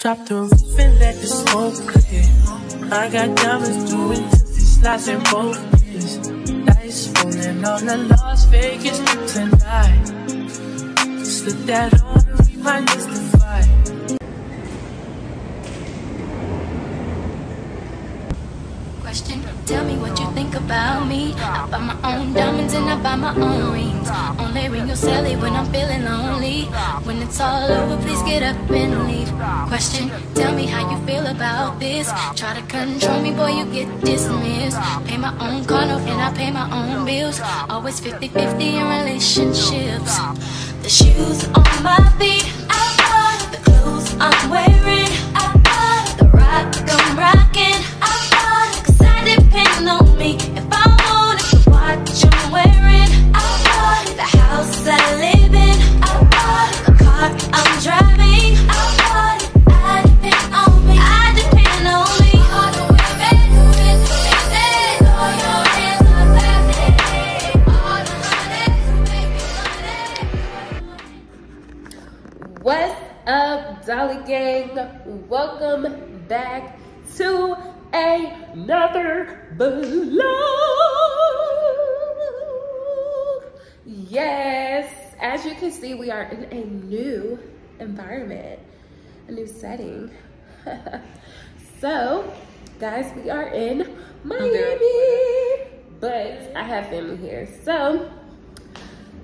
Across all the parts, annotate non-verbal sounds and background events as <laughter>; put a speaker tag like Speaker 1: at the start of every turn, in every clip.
Speaker 1: Drop the roof and let the smoke clear. I got diamonds doing slots in both ears. Dice rolling on the Las Vegas tonight. Slip that on and we might miss fight.
Speaker 2: Question, tell me what you think about me. I buy my own diamonds and I buy my own rings. Only ring your celly when I'm feeling lonely. When it's all over, please get up and leave. Question, tell me how you feel about this. Try to control me, boy, you get dismissed. Pay my own car note and I pay my own bills. Always 50 50 in relationships. The shoes on my feet, I bought the clothes I'm wearing.
Speaker 3: What's up, Dolly Gang? Welcome back to another vlog. Yes, as you can see, we are in a new environment, a new setting. <laughs> so, guys, we are in Miami, but I have family here. So,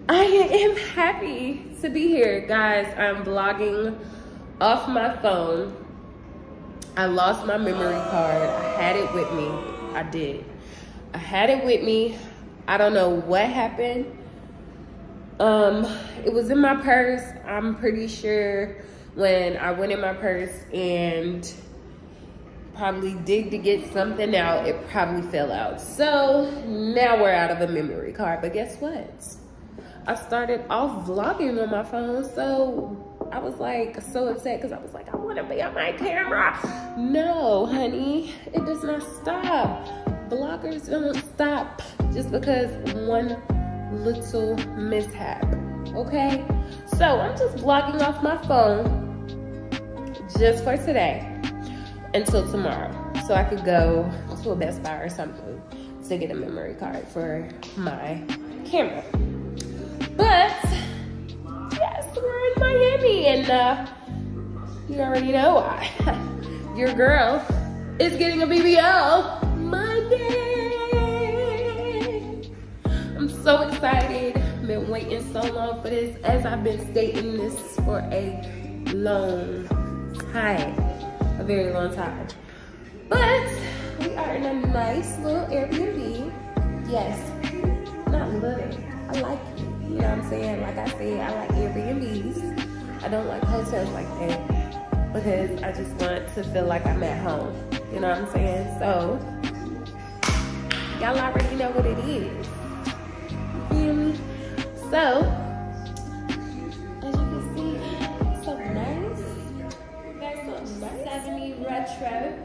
Speaker 3: I am happy to be here, guys. I'm vlogging off my phone. I lost my memory card. I had it with me. I did. I had it with me. I don't know what happened. Um, it was in my purse. I'm pretty sure when I went in my purse and probably dig to get something out, it probably fell out. So now we're out of a memory card. But guess what? I started off vlogging on my phone, so I was like so upset because I was like, I want to be on my camera. No, honey, it does not stop. Bloggers don't stop just because one little mishap. Okay, so I'm just vlogging off my phone just for today until tomorrow, so I could go to a Best Buy or something to get a memory card for my camera. But yes, we're in Miami, and uh, you already know why. <laughs> Your girl is getting a BBL Monday. I'm so excited. Been waiting so long for this, as I've been stating this for a long time, a very long time. But we are in a nice little Airbnb. Yes, not little. I like it. You know what I'm saying? Like I said, I like Airbnbs. I don't like hotels like that because I just want to feel like I'm at home. You know what I'm saying? So, y'all already know what it is. You feel me? So, as you can see, it's so nice. Very so nice. 70 retro.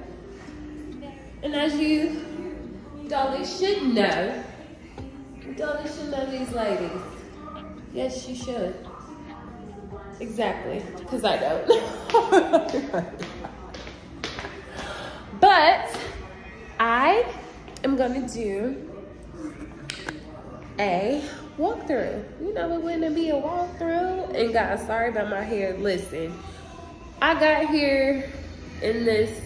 Speaker 3: And as you Dolly should know, Dolly should know these ladies. Yes, she should. Exactly, because I don't. <laughs> but I am gonna do a walkthrough. You know, it wouldn't be a walkthrough. And guys, sorry about my hair. Listen, I got here in this.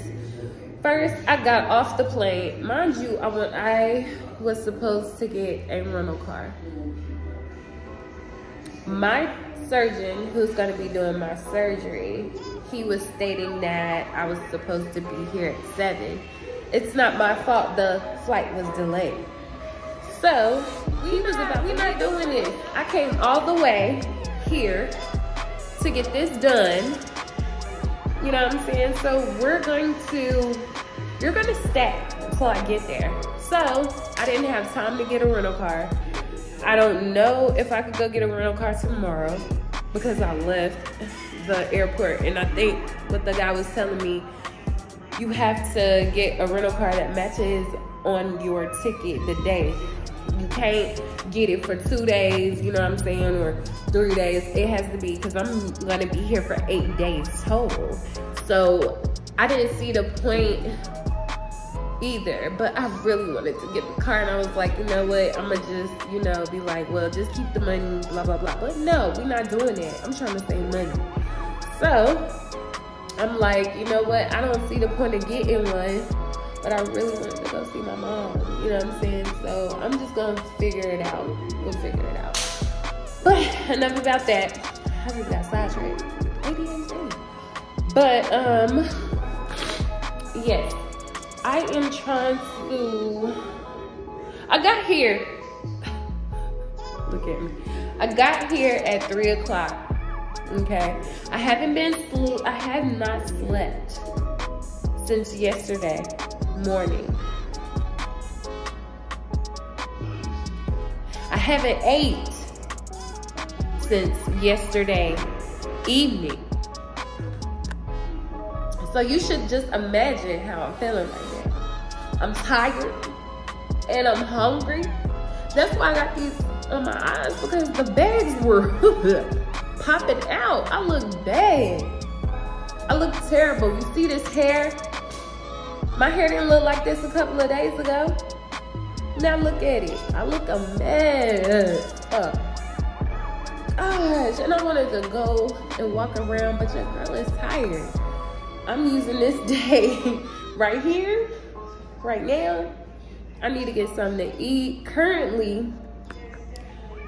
Speaker 3: First, I got off the plane. Mind you, I, went, I was supposed to get a rental car my surgeon who's going to be doing my surgery he was stating that i was supposed to be here at seven. It's not my fault the flight was delayed. So we was about we're not doing this. i came all the way here to get this done. You know what i'm saying? So we're going to you're going to stay until i get there. So i didn't have time to get a rental car I don't know if I could go get a rental car tomorrow because I left the airport. And I think what the guy was telling me, you have to get a rental car that matches on your ticket the day you can't get it for two days, you know what I'm saying, or three days. It has to be because I'm gonna be here for eight days total. So I didn't see the point either, but I really wanted to get the car and I was like, you know what, I'm gonna just, you know, be like, well, just keep the money, blah, blah, blah. But no, we're not doing that. I'm trying to save money. So I'm like, you know what, I don't see the point of getting one, but I really wanted to go see my mom, you know what I'm saying? So I'm just gonna figure it out. We'll figure it out. But enough about that. I just got sidetracked. ADHD. But, um, yes, I am trying to. I got here. Look at me. I got here at three o'clock. Okay. I haven't been sleep. I have not slept since yesterday morning. I haven't ate since yesterday evening. So you should just imagine how I'm feeling right. I'm tired and I'm hungry. That's why I got these on my eyes because the bags were <laughs> popping out. I look bad. I look terrible. You see this hair? My hair didn't look like this a couple of days ago. Now look at it. I look a mess. Gosh, and I wanted to go and walk around, but your girl is tired. I'm using this <laughs> day right here, right now. I need to get something to eat. Currently,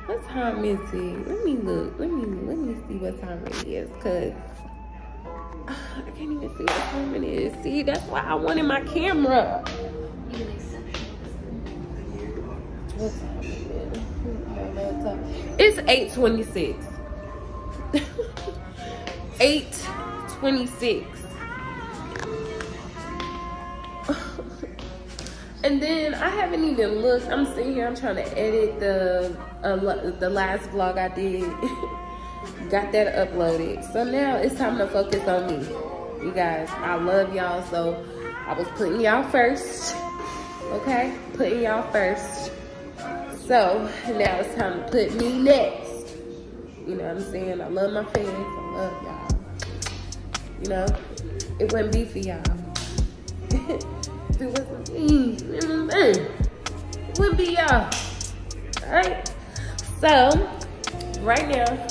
Speaker 3: what time is it? Let me look. Let me let me see what time it is, cause <sighs> I can't even see what time it is. See, that's why I wanted my camera. It's 8:26. 8:26. <laughs> And then I haven't even looked. I'm sitting here. I'm trying to edit the uh, the last vlog I did. <laughs> Got that uploaded. So now it's time to focus on me. You guys, I love y'all. So I was putting y'all first. <laughs> Okay, putting y'all first. So now it's time to put me next. You know what I'm saying? I love my fans. I love y'all. You know, it wouldn't be for y'all. <laughs> it wasn't me, it wouldn't be y'all. Alright? So, right now,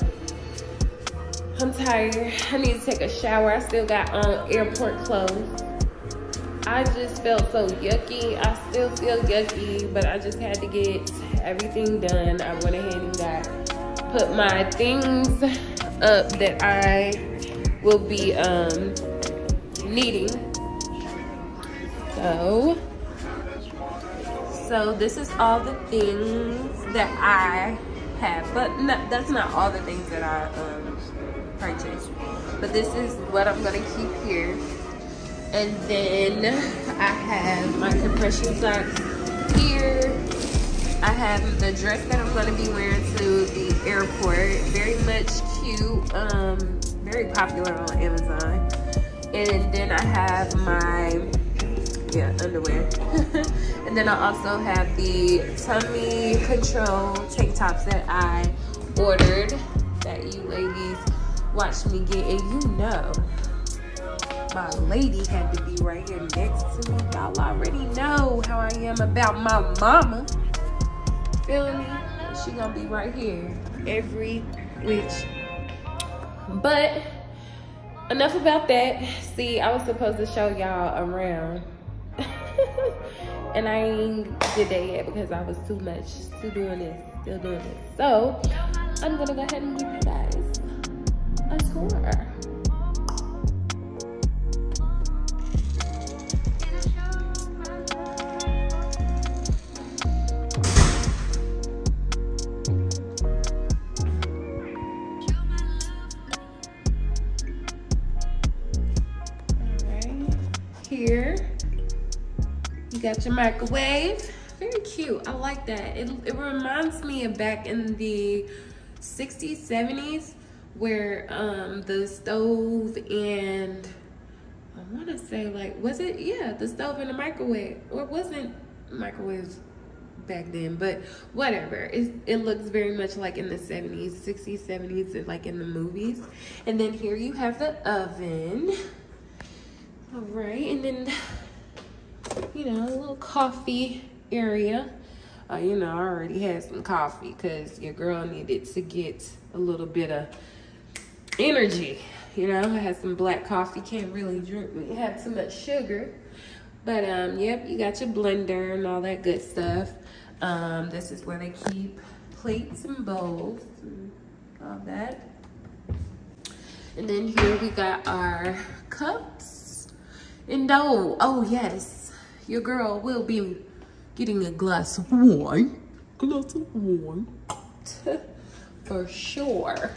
Speaker 3: I'm tired. I need to take a shower. I still got on airport clothes. I just felt so yucky. I still feel yucky, but I just had to get everything done. I went ahead and got put my things up that I will be um, needing so, so this is all the things that I have, but no, that's not all the things that I um, purchased. But this is what I'm gonna keep here. And then I have my compression socks here. I have the dress that I'm gonna be wearing to the airport. Very much cute, um, very popular on Amazon. And then I have my yeah, underwear. <laughs> and then I also have the tummy control tank tops that I ordered that you ladies watched me get. And you know, my lady had to be right here next to me. Y'all already know how I am about my mama. Feel me? She gonna be right here every which. But enough about that. See, I was supposed to show y'all around <laughs> and I ain't did that yet because I was too much still doing this, still doing this. So I'm gonna go ahead and give you guys a tour. Here got your microwave. Very cute. I like that. It, it reminds me of back in the 60s, 70s, where um, the stove and I want to say like, was it? Yeah, the stove and the microwave. Or wasn't microwaves back then, but whatever. It, it looks very much like in the 70s, 60s, 70s, like in the movies. And then here you have the oven. All right, and then, you know, a little coffee area. Uh, you know, I already had some coffee because your girl needed to get a little bit of energy. You know, I had some black coffee, can't really drink, it had too much sugar. But um, yep, you got your blender and all that good stuff. Um, this is where they keep plates and bowls and all that. And then here we got our cups. And oh, oh yes, your girl will be getting a glass of wine. Glass of wine. <laughs> For sure.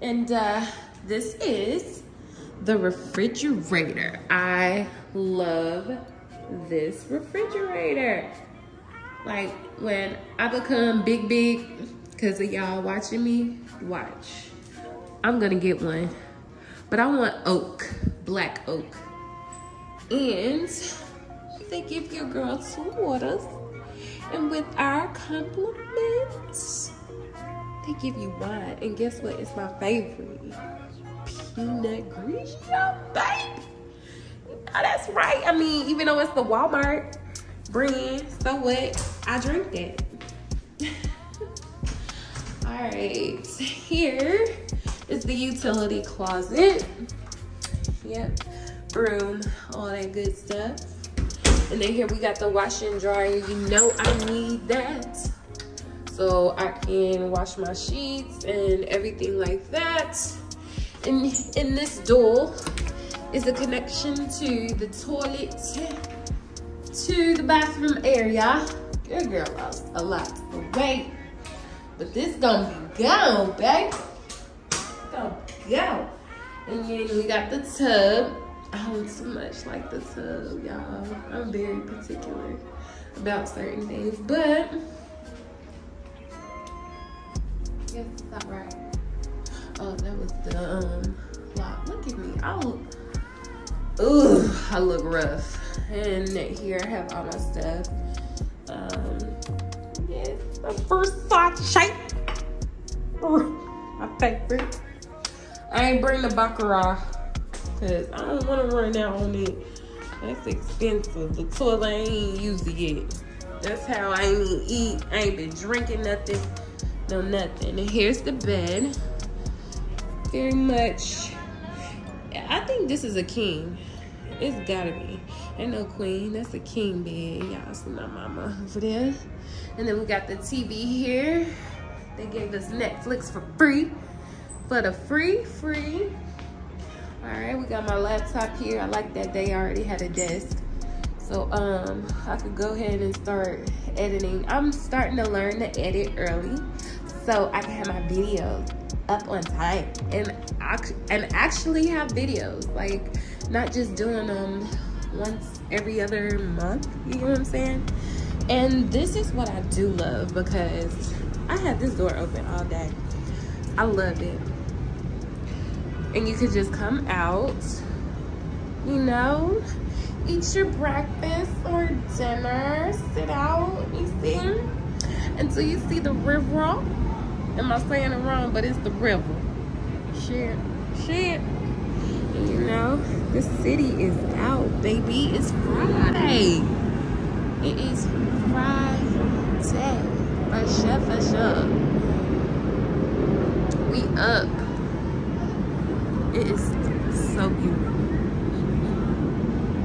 Speaker 3: And uh, this is the refrigerator. I love this refrigerator. Like when I become big, big, because of y'all watching me, watch. I'm gonna get one. But I want oak, black oak. And they give your girl two waters. And with our compliments, they give you wine. And guess what? It's my favorite. Pinot Grigio, baby. Oh, that's right. I mean, even though it's the Walmart brand, so what? I drink that. <laughs> All right, here is the utility closet. Yep, room, all that good stuff. And then here we got the wash and dryer. You know I need that. So I can wash my sheets and everything like that. And in this door is a connection to the toilet, to the bathroom area. Your girl lost a lot of weight, but this gonna be gone, babe. Gonna go. And then we got the tub. I don't too much like the tub, y'all. I'm very particular about certain things, but yes, it's not right. Oh, that was the um lock. Look at me. I look ooh, I look rough. And here I have all my stuff. Um yes, the shape. My favorite. I ain't bring the Baccarat because I don't want to run out on it. That's expensive. The toilet I ain't used it yet. That's how I ain't eat. I ain't been drinking nothing. No nothing. And here's the bed very much. I think this is a king. It's gotta be. Ain't no queen. That's a king bed. Y'all see my mama over there. And then we got the TV here. They gave us Netflix for free. For the free, free. All right, we got my laptop here. I like that they already had a desk. So um, I could go ahead and start editing. I'm starting to learn to edit early so I can have my videos up on time and and actually have videos like not just doing them once every other month you know what i'm saying and this is what i do love because i had this door open all day i love it and you could just come out you know eat your breakfast or dinner sit out you see until you see the river Am I saying it wrong? But it's the river. Shit. Shit. You know, the city is out, baby. It's Friday. It is Friday. For sure, for sure. We up. It is so beautiful.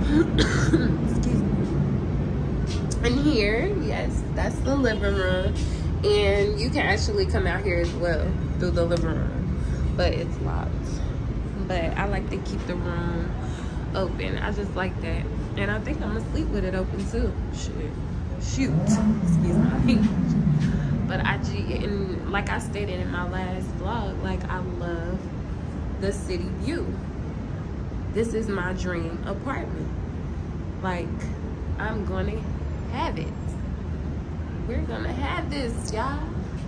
Speaker 3: <coughs> Excuse me. And here, yes, that's the living room. And you can actually come out here as well through the living room. But it's locked. But i like to keep the room open. I just like that. And i think i'm gonna sleep with it open too. Shoot shoot. Excuse me. <laughs> But i and like i stated in my last vlog like i love the city view this is my dream apartment like i'm gonna have it we're gonna have this, y'all.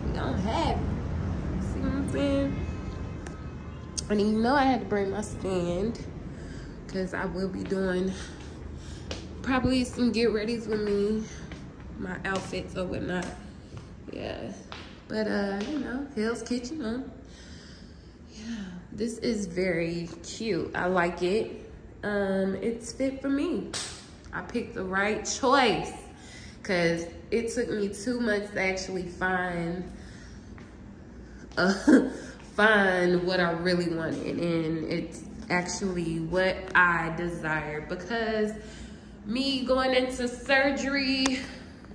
Speaker 3: We're gonna have it. See what I'm saying? And you know I had to bring my stand because I will be doing probably some get readies with me my outfits or whatnot. Yeah. But uh, you know, Hell's Kitchen, huh? This is very cute. I like it. Um, it's fit for me. I picked the right choice because it took me two months to actually find <laughs> uh, find what I really wanted and it's actually what I desire because me going into surgery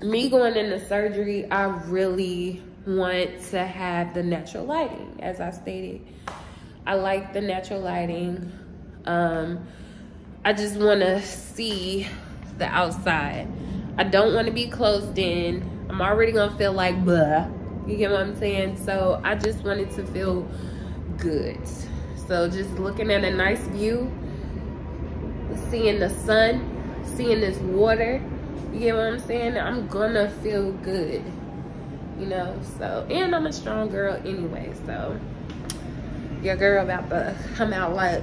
Speaker 3: me going into surgery I really want to have the natural lighting as I stated I like the natural lighting. Um I just want to see the outside. I don't want to be closed in. I'm already gonna feel like blah. You get what I'm saying? So I just wanted to feel good. So just looking at a nice view, seeing the sun, seeing this water, you get what I'm saying? I'm gonna feel good, you know? So, and I'm a strong girl anyway, so your girl about to come out like,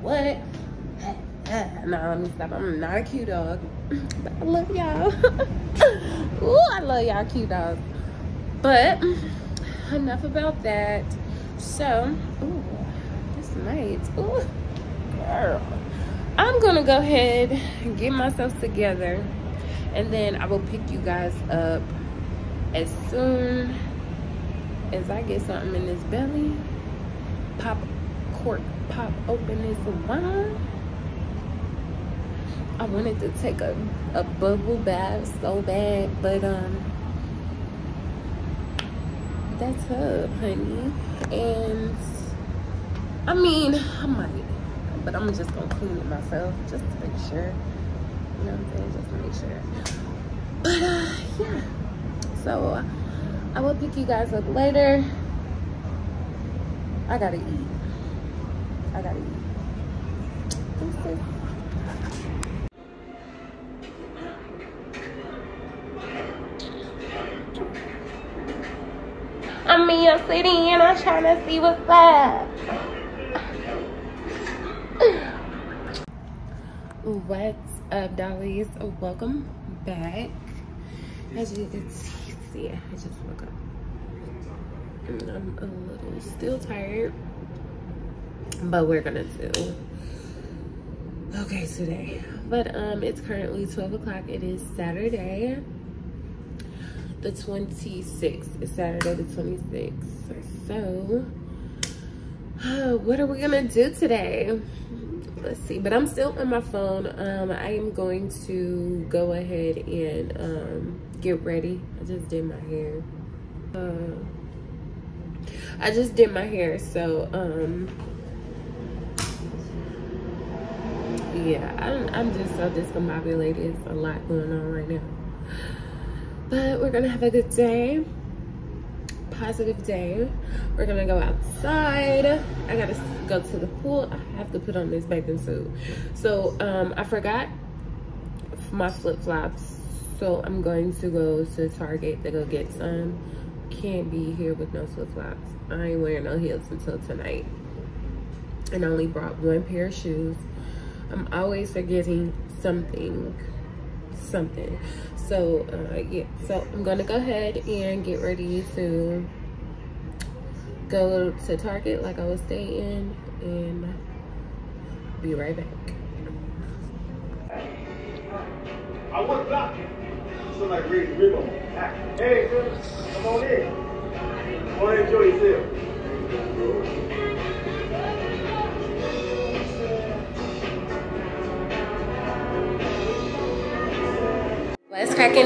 Speaker 3: what? no, let me stop. I'm not a cute dog, but I love y'all. <laughs> Ooh, I love y'all cute dogs. But enough about that. So, ooh, this night, ooh, girl. I'm gonna go ahead and get myself together and then I will pick you guys up as soon as I get something in this belly. Pop cork, pop open this wine. I wanted to take a, a bubble bath so bad, but um that's tub, honey. And I mean, I might, but I'm just gonna clean it myself just to make sure. You know what I'm saying? Just to make sure. But uh, yeah. So I will pick you guys up later. I gotta eat. I gotta eat. I'm in your city and I'm trying to see what's up. What's up, dollies? Welcome back. As you can see, I just woke up. I'm a little still tired, but we're gonna do okay today. But um, it's currently 12 o'clock. It is Saturday the 26th. It's Saturday the 26th. So, uh, what are we gonna do today? Let's see, but I'm still on my phone. Um, I am going to go ahead and um, get ready. I just did my hair. Uh, I just did my hair, so um, yeah, I'm, I'm just so discombobulated. It's a lot going on right now but we're gonna have a good day positive day we're gonna go outside i gotta go to the pool i have to put on this bathing suit so um i forgot my flip-flops so i'm going to go to target to go get some. Can't be here with no flip-flops i ain't wearing no heels until tonight. And I only brought one pair of shoes. I'm always forgetting something. Something. So uh, yeah. So i'm gonna go ahead and get ready to go to target like i was saying and be right back. I. So like to on. Hey, come on in. Enjoy yourself.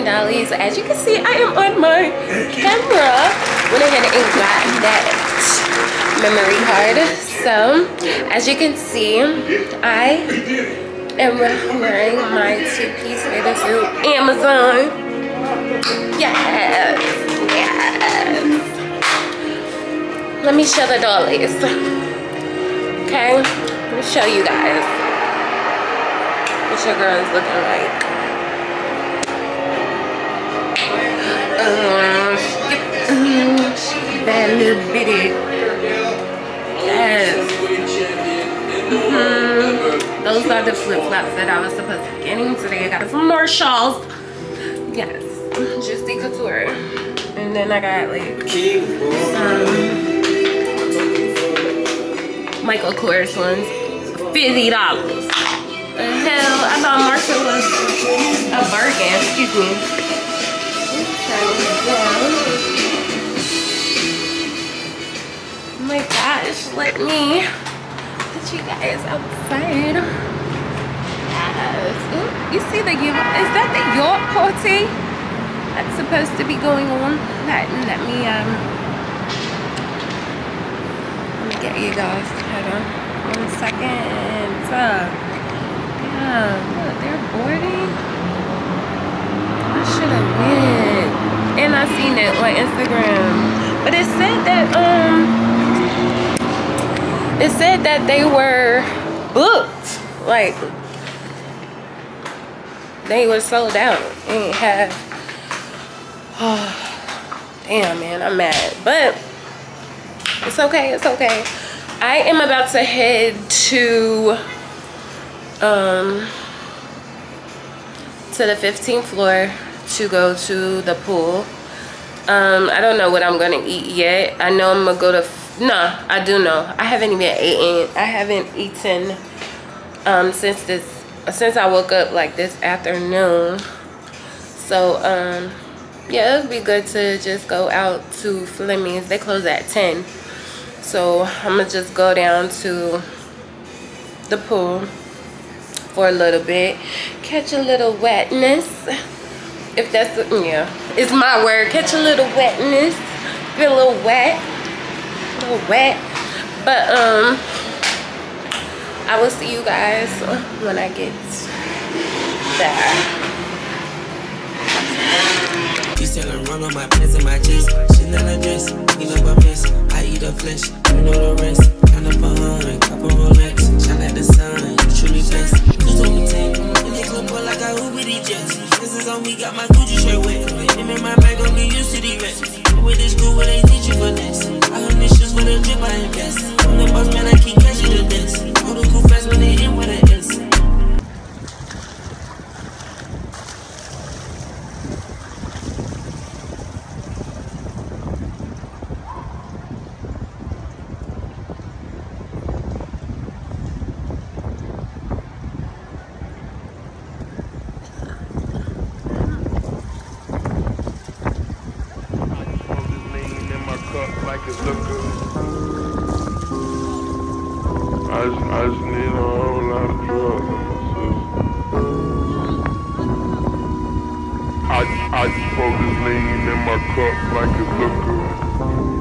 Speaker 3: Dollies. As you can see, I am on my camera. Went ahead and got that memory card. So, as you can see, I am wearing my two-piece bathing suit. Amazon. Yes. Yes. Let me show the dollies. Okay? Let me show you guys what your girl is looking like. Uh, that little bitty. Yes. Mm -hmm. Those are the flip-flops that I was supposed to be getting today. I got it from Marshalls. Yes, Juicy Couture. And then I got like um, Michael Kors ones, $50. The hell, I thought Marshall was a bargain, excuse me. Oh my gosh, let me put you guys outside. Yes. Ooh, you see the? Is that the York party that's supposed to be going on? Let, let me um let me get you guys. Hold on one second. Uh, yeah, look, they're boarding. I should have went. And I seen it on Instagram. But it said that um it said that they were booked. Like they were sold out. Ain't have <sighs> damn man, I'm mad. But it's okay, it's okay. I am about to head to um to the 15th floor to go to the pool. Um, I don't know what I'm gonna eat yet. I know I'm gonna go to no, I do know. I haven't even eaten. I haven't eaten um, since this since I woke up like this afternoon. So um, yeah, it'd be good to just go out to Fleming's. They close at 10. So I'm gonna just go down to the pool for a little bit, catch a little wetness. If that's yeah, it's my word. Catch a little wetness, feel a little wet A little wet but um i will see you guys when i get there you selling run on my pants and my chest. Chanel dress, clean up a mess. I eat a flesh, you know the rest. Count up a hundred, couple Rolex. Shine like the sun, you truly blessed. Just on the tank, in the club, boy, like I with these jets. This is on me, got my Gucci shirt wet. Him in my bag, don't get used to the rest with this school where they teach you finesse. I earn this shoes for the drip I invest. I'm the boss man, I keep catching the dance. All the cool fast when they in with an S.
Speaker 4: got this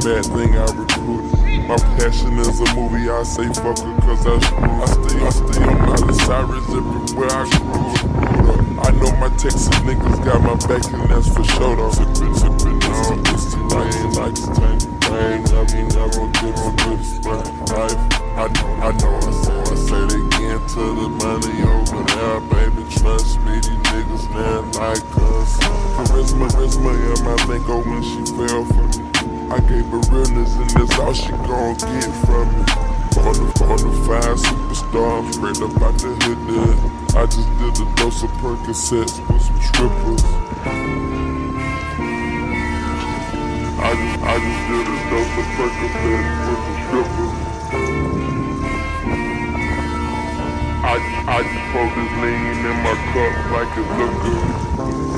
Speaker 4: bad thing I recruited. My passion is a movie, I say fuck it cause I screw. I stay, I stay on Miley Cyrus everywhere I up. I know my Texas niggas got my back and that's for sure though. Sippin', sippin' on this rain like it's tank. Rain, never, never give a good spray. Life, I know, I know, so I say they get to the money over there, baby. Trust me, these niggas not like us. Charisma, charisma, yeah, my lingo when she fell for me. I gave her realness and that's all she gon' get from me. On the, on the five superstar, I'm straight up out the hood. I just did a dose of Percocets with some strippers. I just, I just did a dose of Percocets with some strippers. I, I just pour this lean in my cup like it look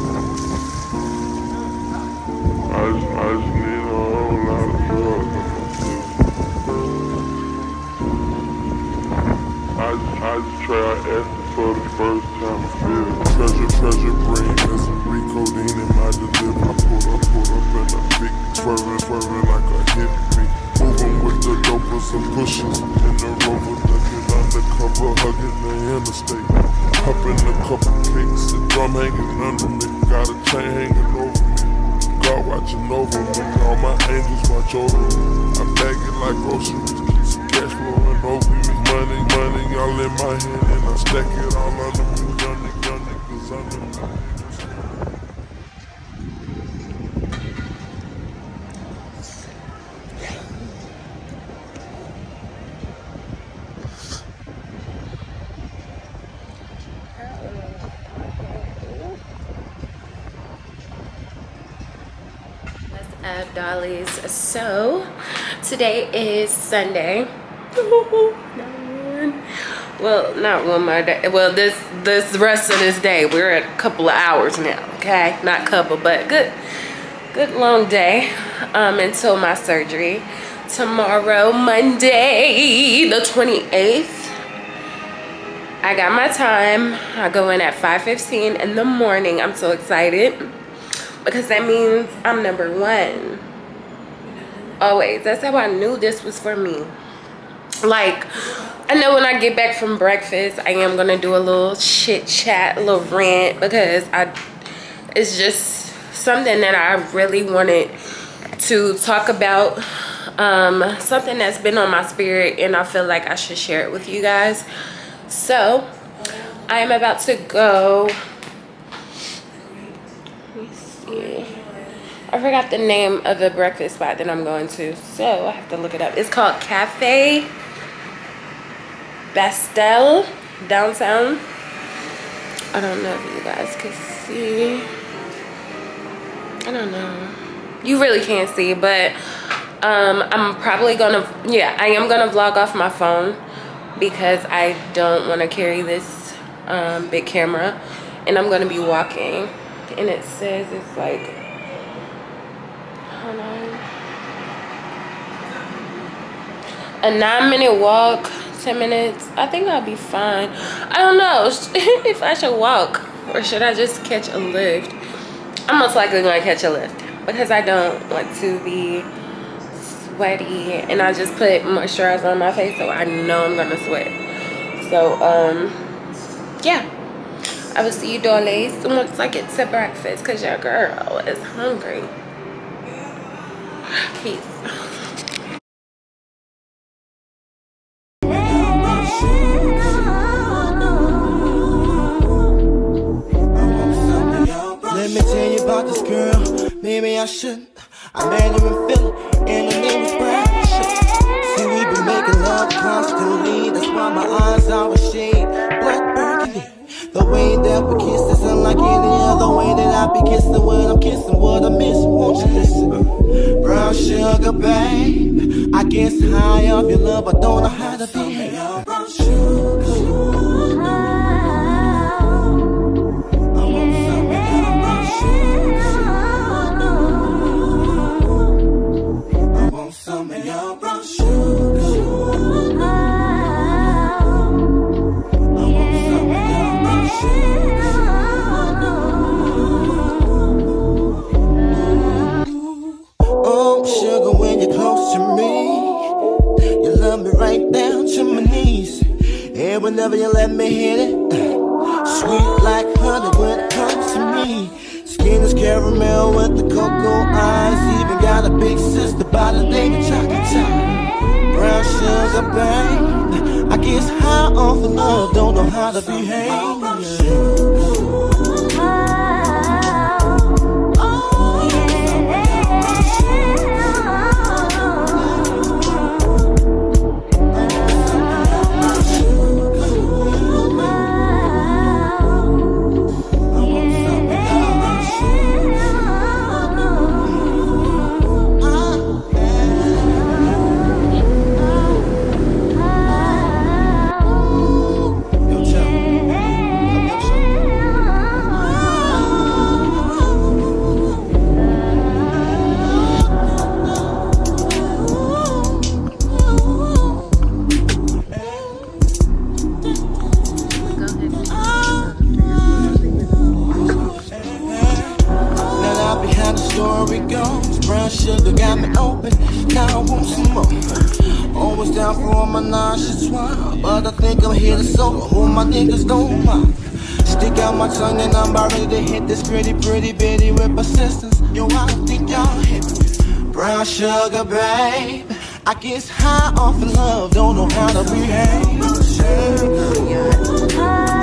Speaker 4: try acting for the first time. I feel treasure, treasure, brain, misery, codeine in my delivery. I pulled up, pulled up in a big twirling, twirling like a hippie. Moving with the dopers and pushers in the rover, looking undercover. cover, hugging the interstate. Popping a couple cakes, the drum hanging under me. Got a chain hanging over me. God watching over me. All my angels watch over me. I bag it like groceries, keep some cash flowing over me. Money, money, all in my hand, and I stack it all on me. Young niggas, young niggas under me.
Speaker 3: Ab Dollies. So today is Sunday. well, not one more day. Well, this this rest of this day, we're at a couple of hours now. Okay, not couple, but good, good long day um, until my surgery tomorrow, Monday, the 28th. I got my time. I go in at 5:15 in the morning. I'm so excited because that means I'm number one. Always. That's how I knew this was for me. Like, I know when I get back from breakfast, I am gonna do a little chit chat, a little rant because I, it's just something that I really wanted to talk about. Um, something that's been on my spirit, and I feel like I should share it with you guys. So, I am about to go I forgot the name of the breakfast spot that I'm going to, so I have to look it up. It's called Cafe Bastille downtown. I don't know if you guys can see. I don't know. You really can't see, but um, I'm probably gonna, yeah, I am gonna vlog off my phone because I don't want to carry this um, big camera and I'm gonna be walking and it says it's like hold on a nine minute walk 10 minutes i think i'll be fine. I don't know <laughs> if i should walk or should i just catch a lift? I'm most likely gonna catch a lift because i don't want to be sweaty and i just put moisturizer on my face so i know i'm gonna sweat. So um yeah. I will see you dollies once I get to breakfast because your girl is hungry. Peace.
Speaker 5: Let me tell you about this girl. Maybe I shouldn't. I met her in Philly, and her name was Brad. See, we been making love constantly. That's why my eyes are a shade black. The way that we kiss is unlike any other way that I be kissing when I'm kissing what I miss. Won't you listen? Brown sugar, babe. I guess high off your love, I don't know how to behave. Brown sugar. To me, you love me right down to my knees. And whenever you let me hit it, uh, sweet like honey when it comes to me. Skin is caramel with the cocoa eyes. Even got a big sister by the name of Chocolate Brown sugar, babe. I guess high off of love, don't know how to behave. my niggas don't mind. Stick out my tongue and I'm about ready to hit this pretty, pretty bitty with persistence. Yo, I don't think y'all hit me. Brown sugar, babe. I guess high off of love, don't know how to behave.
Speaker 6: Sugar.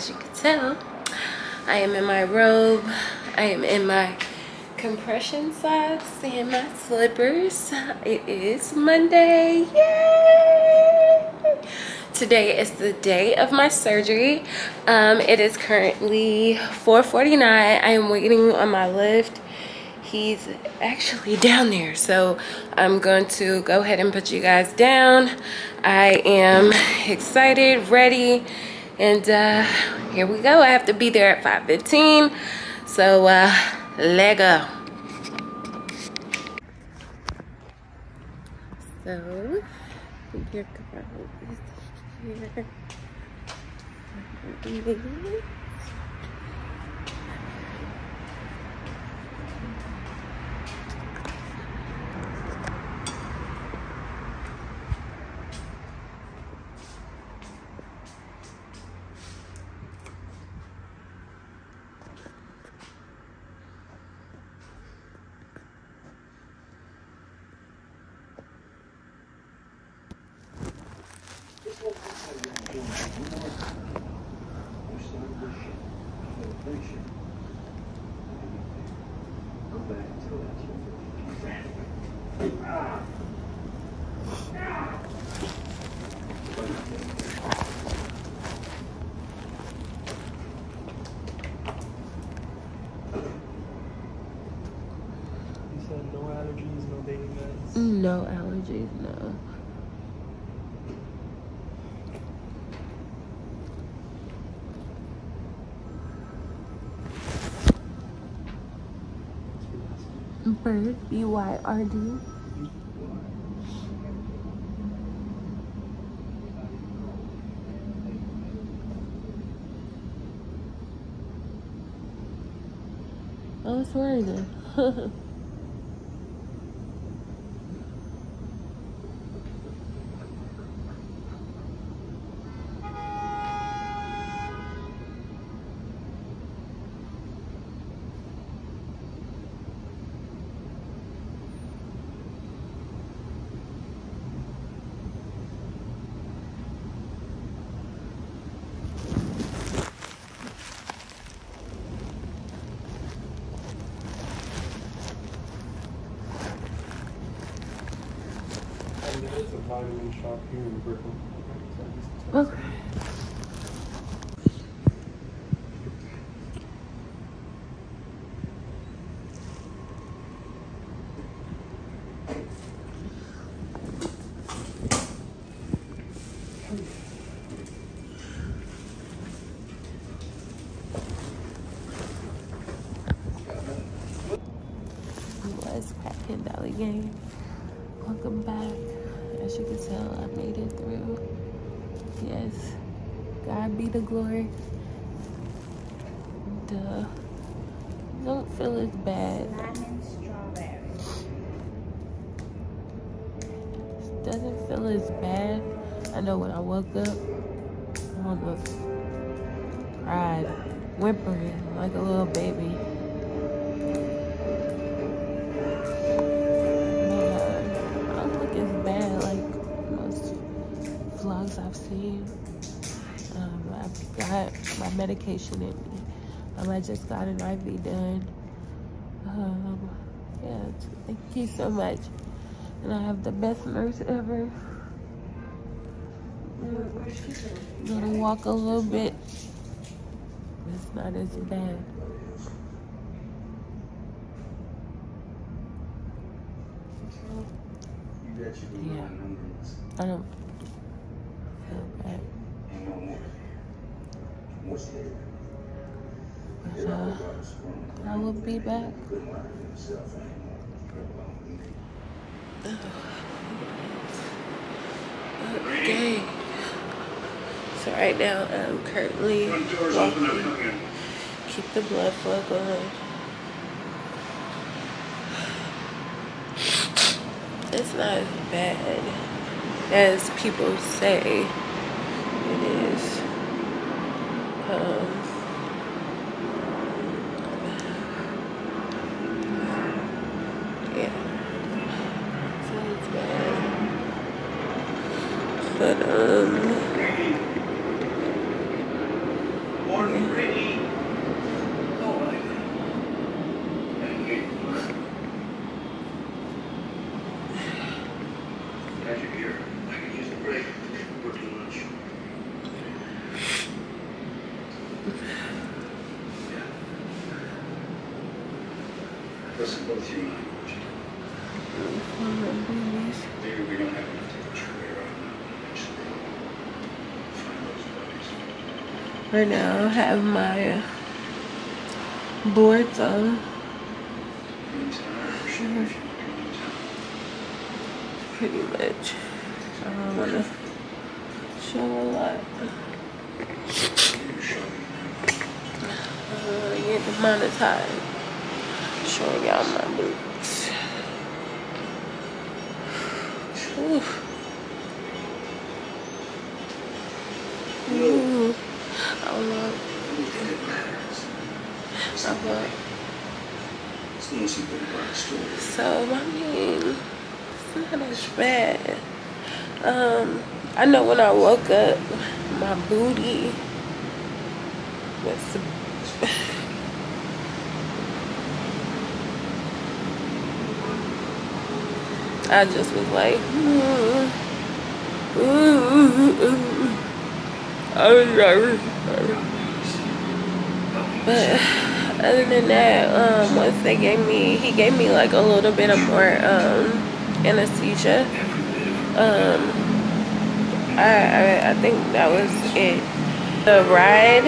Speaker 6: as you can
Speaker 3: tell I am in my robe I am in my compression socks and my slippers. It is Monday yay! Today is the day of my surgery. Um, it is currently 4:49. I am waiting on my Lyft. He's actually down there so i'm going to go ahead and put you guys down. I am excited ready and uh, here we go. I have to be there at 5.15, so uh, Lego. So, your car is here. Bird, B Y R D. Oh, it's.
Speaker 1: And <laughs> there's a vitamin shop here in Brooklyn.
Speaker 3: Okay. was cracking Dolly Gang. Welcome back. As you can tell, I made it through. Yes. God be glory. Medication in me. Um, I just got an IV done. Um, yeah, thank you so much. And I have the best nurse ever. I'm Gonna walk a little bit. It's not as bad. Yeah. I don't feel bad. I will be back. Okay. So right now I'm currently walking. Keep the blood flow going. It's not as bad as people say it is. Um, yeah. So it's bad. But um
Speaker 7: Listen, both you and I know what you're doing. Maybe we don't have enough to put your way right now.
Speaker 3: I have my boards on. Pretty much. I don't want to show a lot.
Speaker 7: Showing
Speaker 3: Uh, get demonetized. Showing y'all my boots. Oof. Ooh. I. I want.
Speaker 7: It's the story.
Speaker 3: So, I mean, it's not as bad. Um, I know when I woke up, my booty. What's I just was like, I was nervous. But other than that, um, once they gave me, he gave me like a little bit of more um, anesthesia. Um, I, I I think that was it. The ride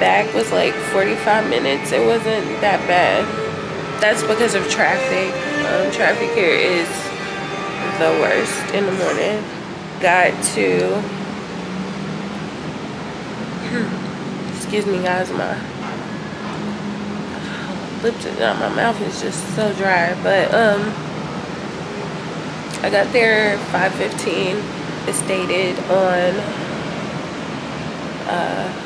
Speaker 3: back was like 45 minutes. It wasn't that bad. That's because of traffic. Um, traffic here is the worst in the morning. Got to, excuse me guys, my lips are dry, my mouth is just so dry. But um, I got there 5.15. It stated on uh,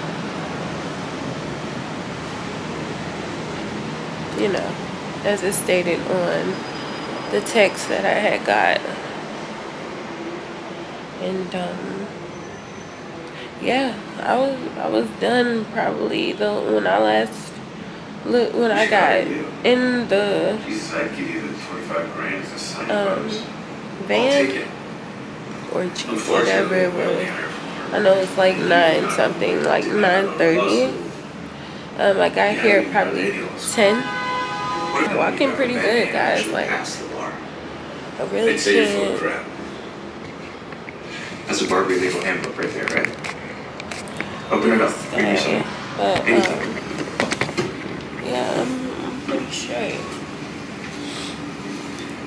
Speaker 3: you know, as it stated on the text that I had got. And um yeah, I was I was done probably the when I last look when I got in the
Speaker 8: Jesus, I'd give you the 25 grand as a
Speaker 3: um
Speaker 8: bonus. I'll take
Speaker 3: van or jeep, whatever it was. I know it's like nine something, like nine thirty. Um, I got here probably ten. Walking pretty good, guys. Like I really
Speaker 8: They'd say you're full
Speaker 3: can't.
Speaker 8: crap. That's a Barbie legal handbook right there, right? Open it up. Read me some.
Speaker 3: But
Speaker 8: Anything.
Speaker 3: um, yeah, I'm, I'm pretty sure.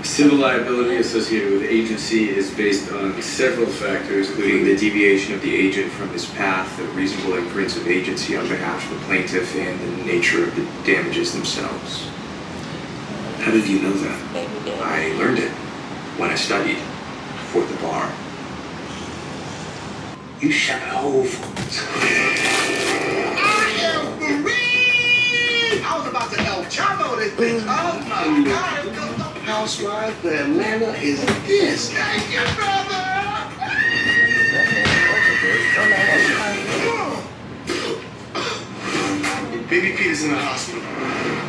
Speaker 9: Civil liability associated with agency is based on several factors, including the deviation of the agent from his path, the reasonable inference of agency on behalf of the plaintiff, and the nature of the damages themselves.
Speaker 8: How did you know that?
Speaker 9: I learned it when I studied for the bar.
Speaker 8: You shot a hole oh, for
Speaker 7: I was about to El Chavo this bitch. Oh my god. The housewife of Atlanta is this. Thank you, brother.
Speaker 8: Baby Pete is in the hospital.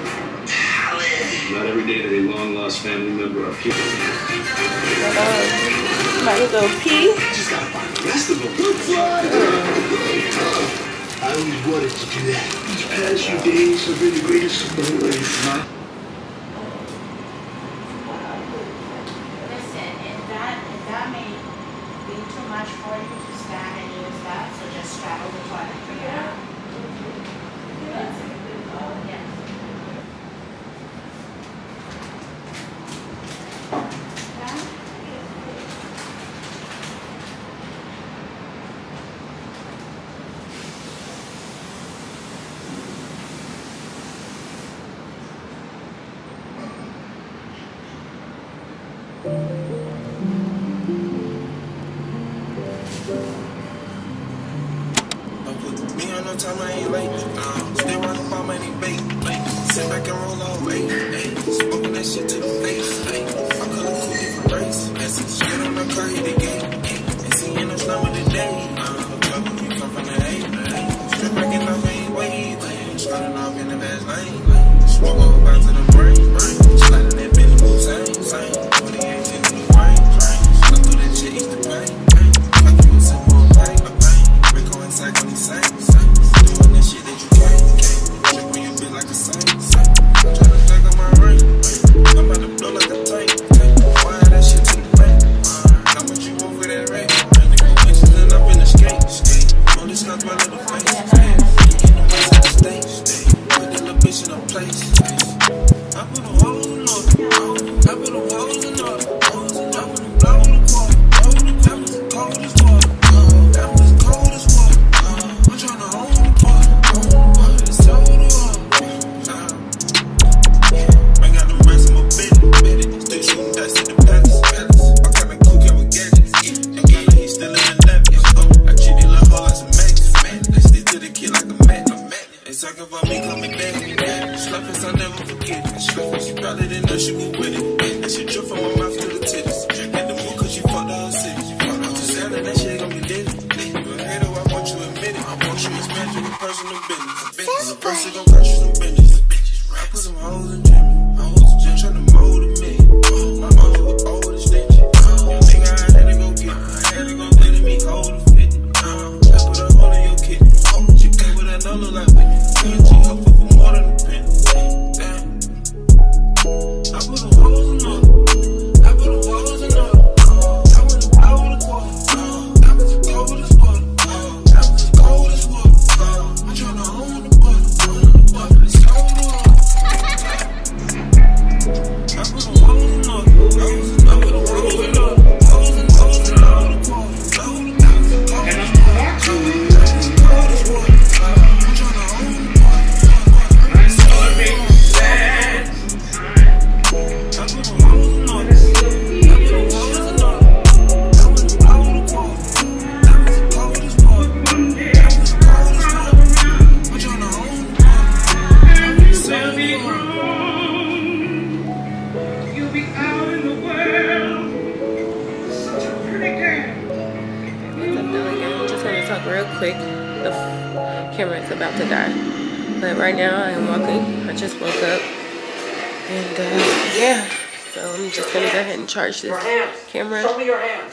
Speaker 9: Not every day that a long lost family member of people.
Speaker 3: But, um, might as well pee.
Speaker 8: Just gotta find the rest of them.
Speaker 7: I always wanted to do that. These past few days have been the greatest of my life.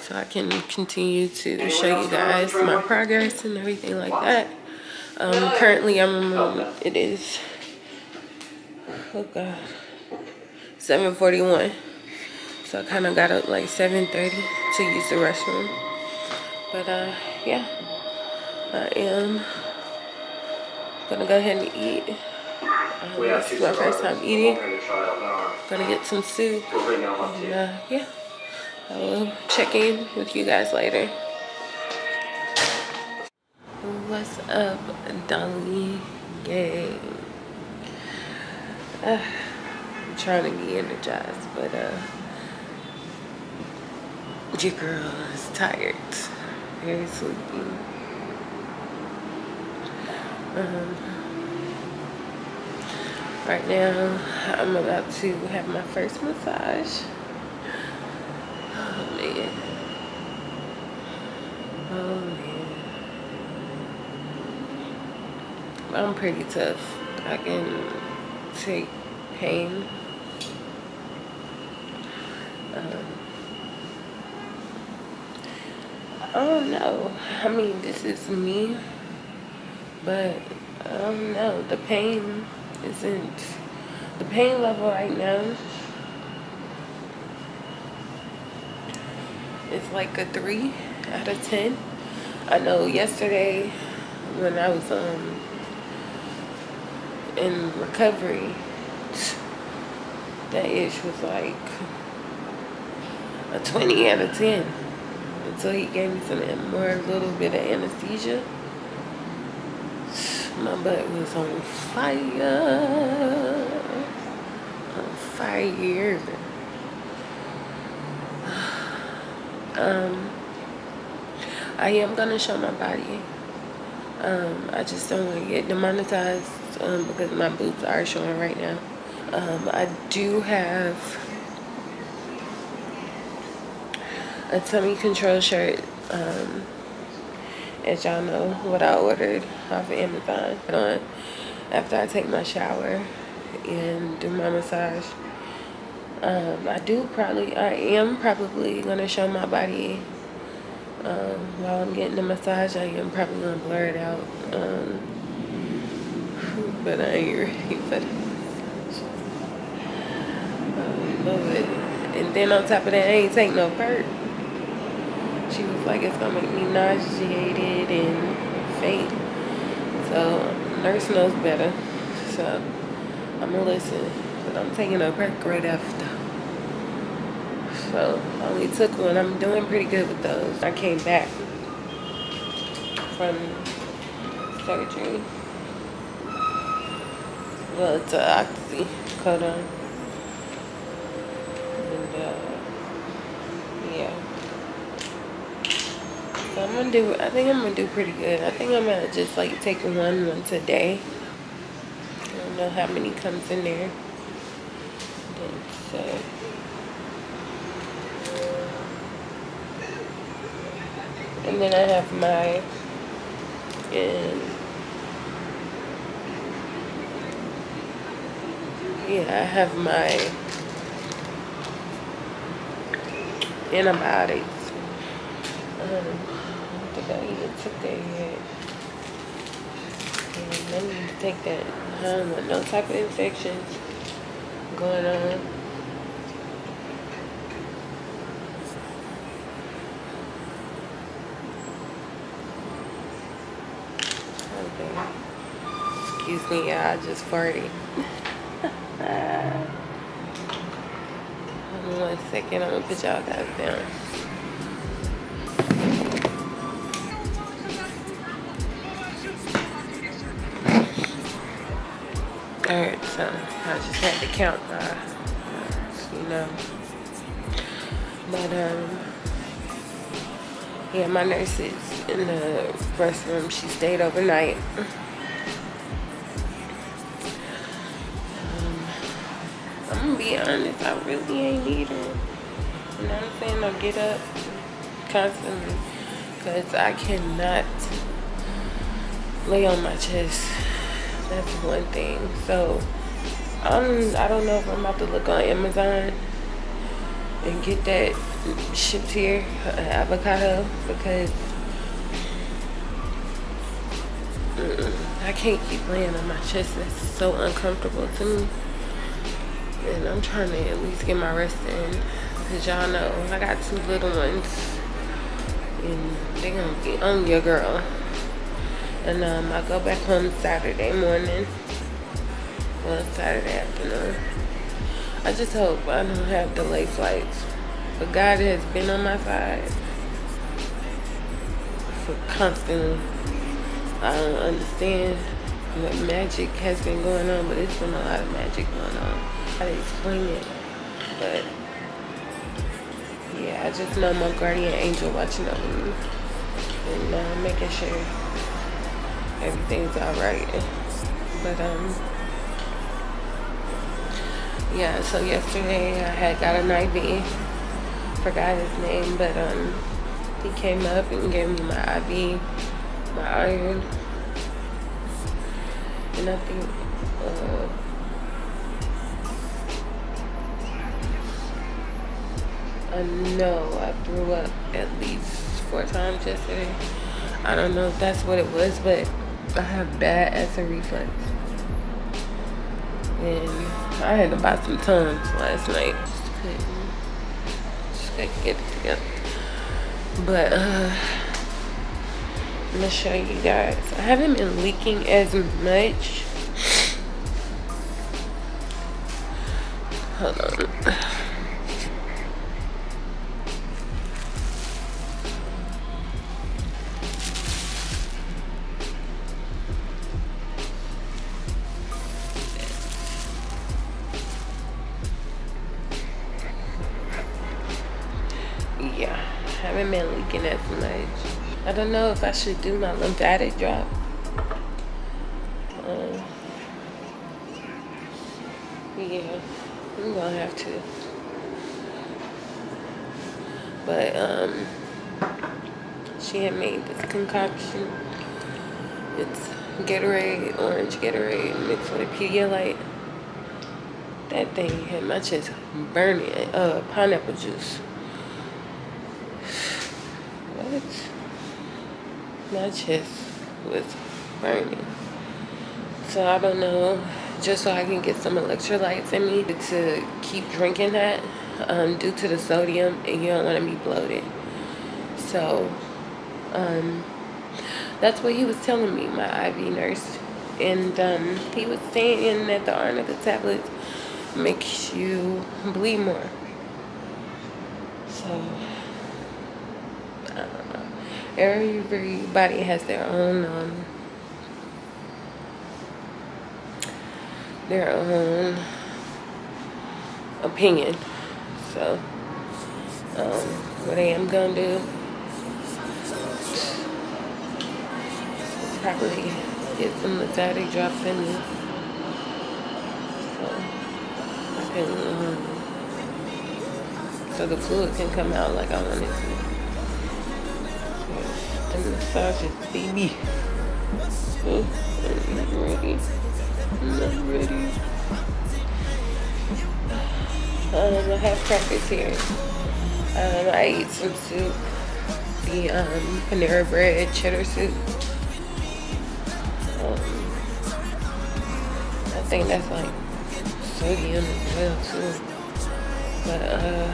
Speaker 10: So
Speaker 5: I can
Speaker 3: continue to show you guys my progress and everything like that. Um, currently, I'm, it is, oh God, 741. So I kind of got up like 7.30 to use the restroom. But uh, yeah, I am gonna go ahead and eat. Um, this is my first time eating. Gonna get some soup. And uh, yeah, I will check in with you guys later. What's up, Dolly Gang? Uh, I'm trying to be energized, but uh, your girl is tired, very sleepy. Um, right now, I'm about to have my first massage. Oh man. I'm pretty tough. I can take pain. Um, I don't know. I mean, this is me, but I don't know. The pain isn't. The pain level right now is like a three out of ten. I know yesterday when I was um in recovery, that ish was like a 20 out of 10 until he gave me some more little bit of anesthesia. My butt was on fire. On fire. Um, I am gonna show my body. Um, I just don't want to get demonetized um, because my boobs are showing right now. Um, I do have a tummy control shirt. Um, as y'all know, what I ordered off of Amazon. On after I take my shower and do my massage. Um, I do probably, I am probably gonna show my body um, while I'm getting the massage. I am probably gonna blur it out. Um, but I ain't ready <laughs> for that. Um, and then on top of that, I ain't take no Perc. She was like, it's gonna make me nauseated and faint. So, nurse knows better. So, I'm gonna listen. I'm taking a Perc right after. So, I only took one. I'm doing pretty good with those. I came back from surgery. Well, it's an oxycodone. And, uh, yeah. So I'm gonna do, I think I'm gonna do pretty good. I think I'm gonna just like take one once a day. I don't know how many comes in there. So, and then I have my, and yeah, I have my antibiotics. Um, I don't think I even took that yet. And I need to take that. I don't want no type of infections going on. Okay. Me, y'all, I just farted. <laughs> One second, I'm gonna put y'all guys down. Alright, so I just had to count my, you know. But, um, yeah, my nurse is in the restroom. She stayed overnight. I'm be honest, I really ain't need her. You know what I'm saying? I'll get up constantly because I cannot lay on my chest. That's one thing. So I'm, I don't know if I'm about to look on Amazon and get that shipped here, uh, avocado, because I can't keep laying on my chest. That's so uncomfortable to me. And I'm trying to at least get my rest in. Cause y'all know I got two little ones. And they gonna be on your girl. And um, I go back home Saturday morning. Well, Saturday afternoon. I just hope I don't have delayed flights. But God has been on my side for constantly. I don't understand what magic has been going on, but it's been a lot of magic going on. How to explain it. But yeah, I just know my guardian angel watching over me and uh, making sure everything's all right. But um, yeah. So yesterday I had got an IV. Forgot his name, but um, he came up and gave me my IV, my iron, and I think uh. I know I threw up at least four times yesterday. I don't know if that's what it was, but I have bad acid reflux. And I had to buy some Tums last night. Just couldn't get it together. But, uh, I'm gonna show you guys. I haven't been leaking as much. Hold on. Don't know if I should do my lymphatic drop. Um, yeah, I'm gonna have to. But um, she had made this concoction. It's Gatorade, orange Gatorade mixed with Pedialyte. That thing had my chest burning. Uh, pineapple juice. What? My chest was burning. So I don't know. Just so I can get some electrolytes in me to keep drinking that um, due to the sodium and you don't want to be bloated. So um, that's what he was telling me, my IV nurse. And um, he was saying that the iron of the tablets makes you bleed more. So. Everybody has their own um, their own opinion. So um, what I am gonna do probably get some lymphatic drops in me. So I can um, so the fluid can come out like I want it to. The massages, baby. Oh, I'm not ready. I'm not ready. Um, I have crackers here. Um, I ate some soup. The um, Panera Bread cheddar soup. Um, I think that's like sodium as well too. But uh,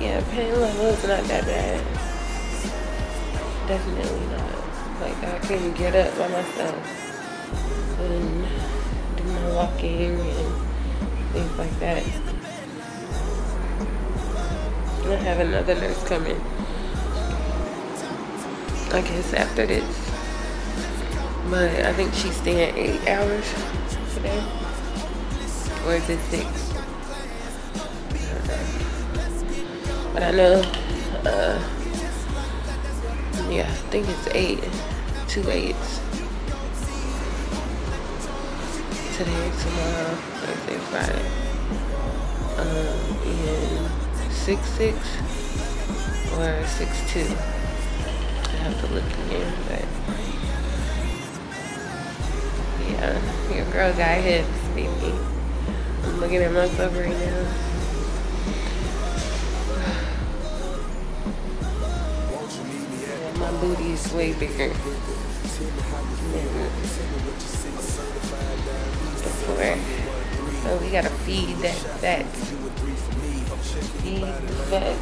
Speaker 3: yeah, pain level is not that bad. Definitely not. Like I can get up by myself and do my walking and things like that. I have another nurse coming. I guess after this. But I think she's staying eight hours today. Or is it six? But I know, uh, yeah, I think it's eight, two eights. Today, tomorrow, Thursday, Friday. Um, and six six or six two. I have to look again, but yeah, your girl got hips, baby. I'm looking at myself right now. Booty is way bigger before. So we gotta feed that fat. Feed fat.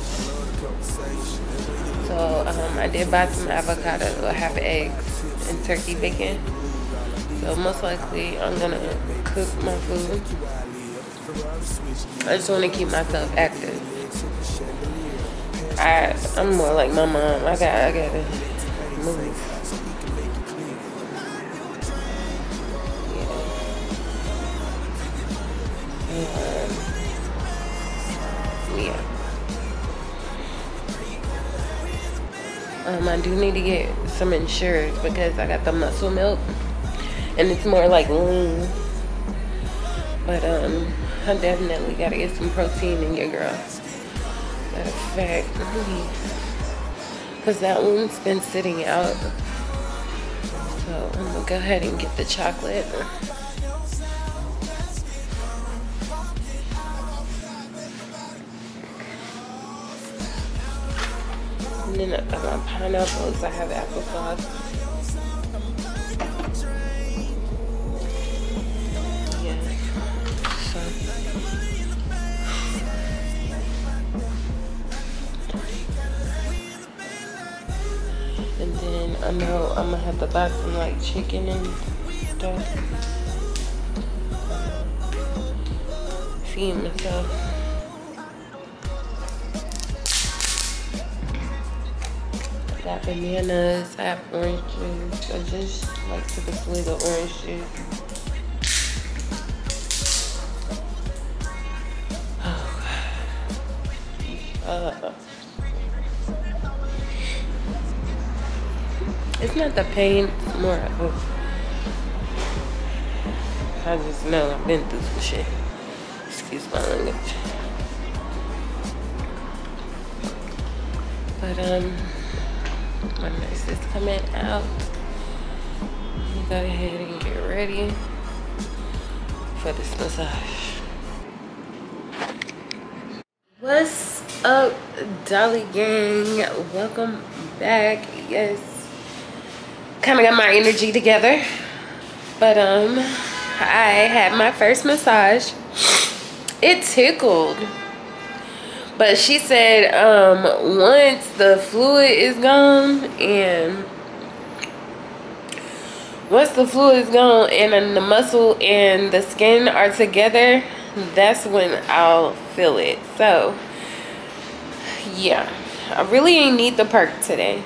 Speaker 3: So um, I did buy some avocado, I have eggs and turkey bacon. So most likely I'm gonna cook my food. I just wanna keep myself active. I I'm more like my mom. I got I gotta move. Yeah. Um, I do need to get some insurance because I got the muscle milk and it's more like lean. But um, I definitely gotta get some protein in your girl. Matter of fact, because that one's been sitting out. So I'm gonna go ahead and get the chocolate. And then I got my pineapples, I have applesauce. I know I'm gonna have to buy some like chicken and stuff. Feed myself. I got bananas, I have orange juice. I just like swig of orange juice. <sighs> Uh, it's not the pain, it's more of I just know I've been through some shit. Excuse my language. But um my nurse is coming out. Me go ahead and get ready for this massage. What's up, Dolly Gang? Welcome back. Yes, kind of got my energy together, but um, I had my first massage. It tickled, but she said um once the fluid is gone and once the fluid is gone and the muscle and the skin are together that's when I'll feel it. So, yeah, I really ain't need the Perc today.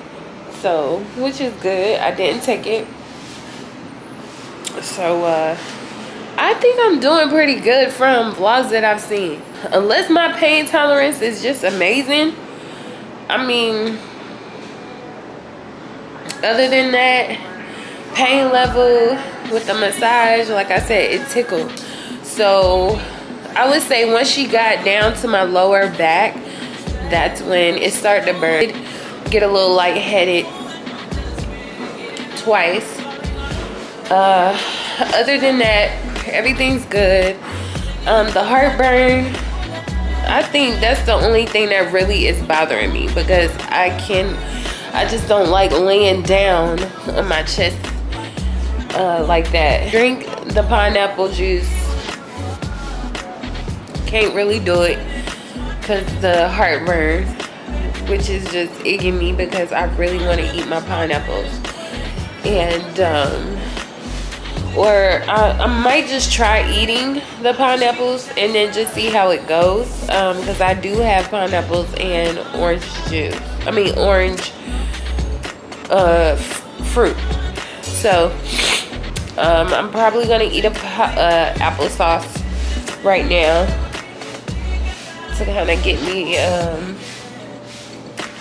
Speaker 3: So, which is good. I didn't take it. So, uh, I think I'm doing pretty good from vlogs that I've seen. Unless my pain tolerance is just amazing. I mean, other than that, pain level with the massage, like I said, it tickled. So, I would say once she got down to my lower back, that's when it started to burn. Get a little lightheaded twice. Uh, other than that, everything's good. Um, the heartburn, I think that's the only thing that really is bothering me because I can, I just don't like laying down on my chest uh, like that. Drink the pineapple juice. Can't really do it because the heartburn, which is just egging me because I really want to eat my pineapples. And, um, or I, I, might just try eating the pineapples and then just see how it goes because um, I do have pineapples and orange juice I mean orange uh, fruit so um, I'm probably gonna eat a uh, applesauce right now to kind of get me um,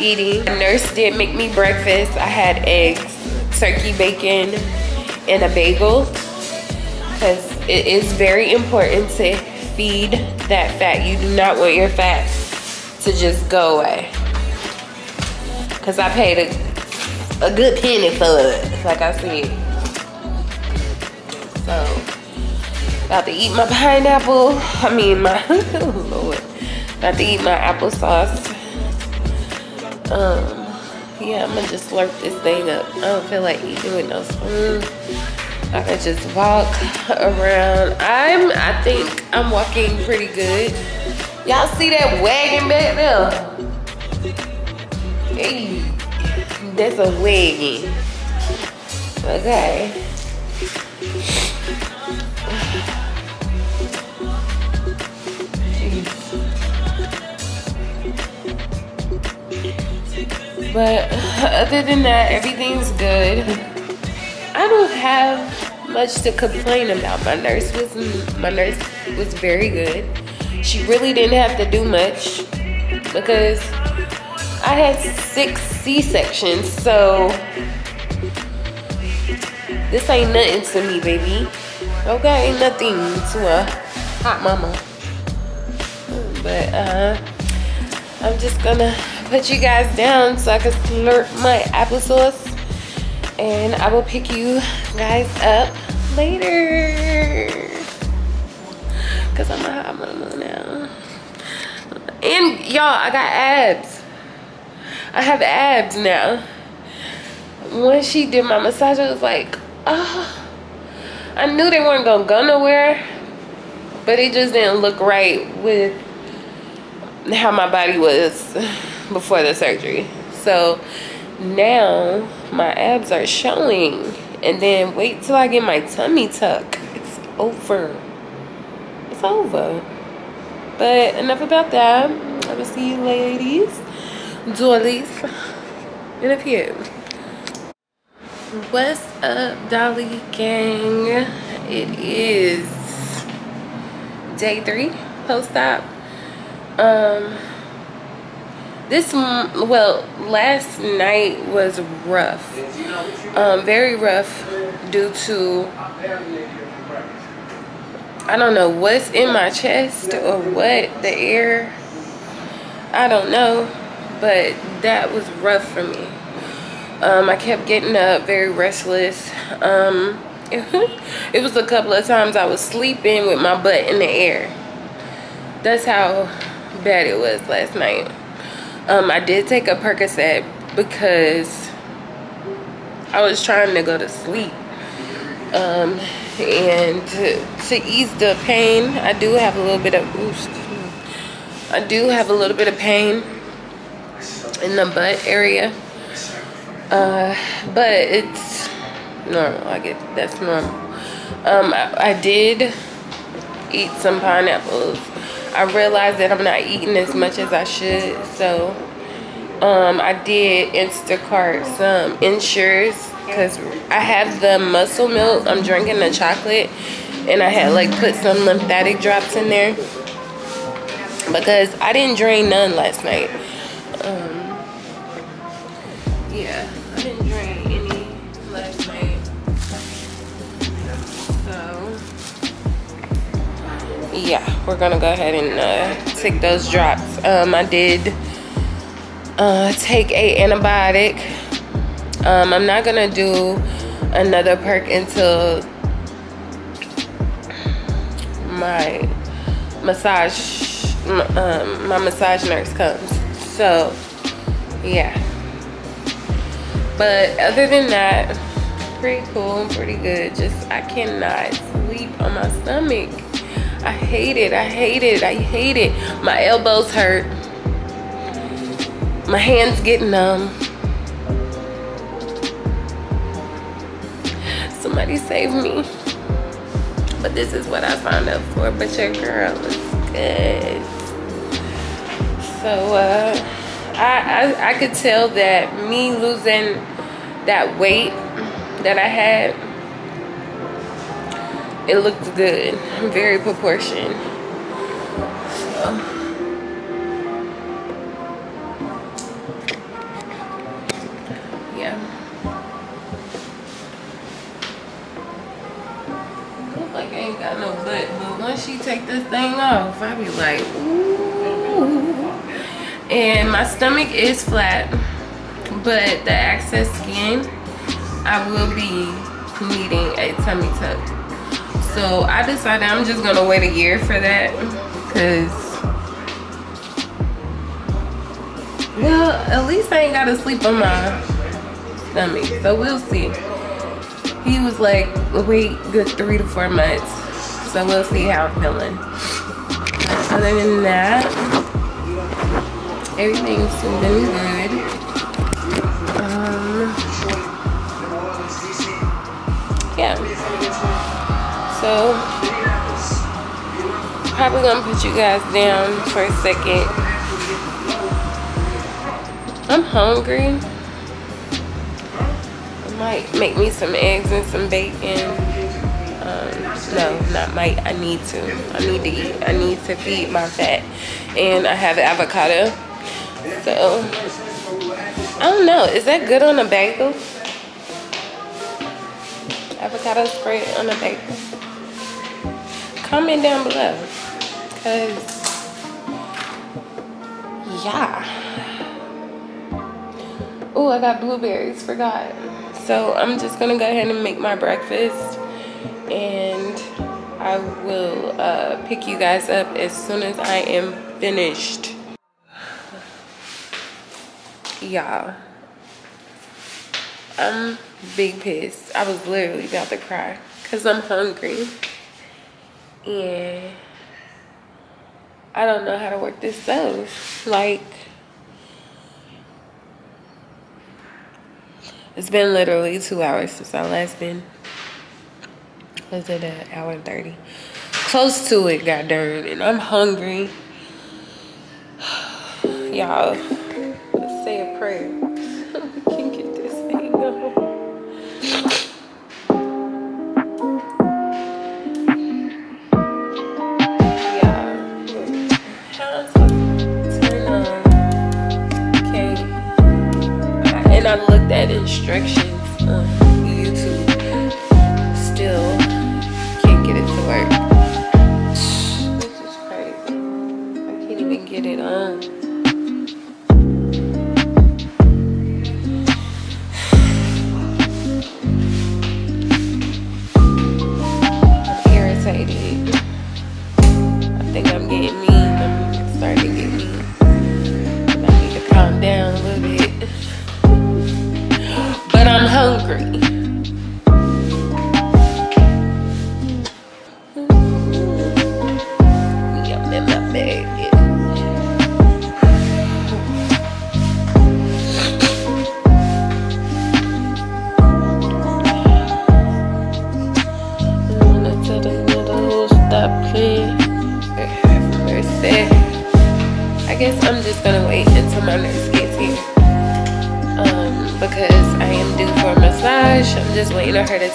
Speaker 3: eating the nurse did make me breakfast I had eggs turkey bacon and a bagel because it is very important to feed that fat. You do not want your fat to just go away. Because I paid a, a good penny for it, like I said. So, about to eat my pineapple. I mean, my, <laughs> oh Lord. About to eat my applesauce. Um, yeah, I'm gonna just slurp this thing up. I don't feel like eating with no spoon. I could just walk around. I'm, I think I'm walking pretty good. Y'all see that wagon back there? Hey, that's a wagon. Okay. But other than that, everything's good. I don't have much to complain about. My nurse was my nurse was very good. She really didn't have to do much because I had six C-sections, so this ain't nothing to me, baby. Okay, ain't nothing to a hot mama. But uh, I'm just gonna put you guys down so I can slurp my applesauce. And I will pick you guys up later. Cause I'm a hot mama now. And y'all, I got abs. I have abs now. When she did my massage, I was like, oh. I knew they weren't gonna go nowhere. But it just didn't look right with how my body was before the surgery. So now my abs are showing. And then wait till I get my tummy tuck. It's over. It's over. But enough about that. I will see you ladies, dollies, in a few. What's up, Dolly Gang? It is day three post-op. Um, this well last night was rough. Um, very rough due to I don't know what's in my chest or what the air I don't know but that was rough for me. Um, I kept getting up very restless. Um, <laughs> it was a couple of times I was sleeping with my butt in the air. That's how bad it was last night um, I did take a Percocet because I was trying to go to sleep. Um, and to, to ease the pain, I do have a little bit of, oops, I do have a little bit of pain in the butt area. Uh, but it's normal. I get that's normal. Um, I, I did eat some pineapples I realized that I'm not eating as much as I should. So um, I did Instacart some Ensures because I have the muscle milk. I'm drinking the chocolate and I had like put some lymphatic drops in there because I didn't drain none last night. Um, yeah, yeah, we're gonna go ahead and uh, take those drops. Um, I did uh, take a antibiotic. Um, I'm not gonna do another perk until my massage, um, my massage nurse comes. So, yeah. But other than that, pretty cool, pretty good. Just, I cannot sleep on my stomach. I hate it, I hate it, I hate it. My elbows hurt. My hands get numb. Somebody save me. But this is what I signed up for. But your girl is good. So uh, I, I I could tell that me losing that weight that I had, it looked good, very proportioned. Once she take this thing off, I be like, ooh. And my stomach is flat, but the excess skin, I will be needing a tummy tuck. So I decided I'm just gonna wait a year for that, cause well, at least I ain't gotta sleep on my stomach. So we'll see. He was like, wait good three to four months. So we'll see how I'm feeling. Other than that, everything's been good. Um, yeah. So, probably gonna put you guys down for a second. I'm hungry. I might make me some eggs and some bacon. Um, no, not might. I need to. I need to eat. I need to feed my fat. And I have avocado. So, I don't know. Is that good on a bagel? Avocado spread on a bagel? Comment down below. Because, yeah. Oh, I got blueberries. Forgot. So, I'm just going to go ahead and make my breakfast. And I will uh, pick you guys up as soon as I am finished y'all i'm big pissed i was literally about to cry because i'm hungry and i don't know how to work this stove like it's been literally two hours since i last been. Was it an hour and 30 close to it got darn and i'm hungry. <sighs> Y'all let's say a prayer. we <laughs> can get this thing going. Instructions on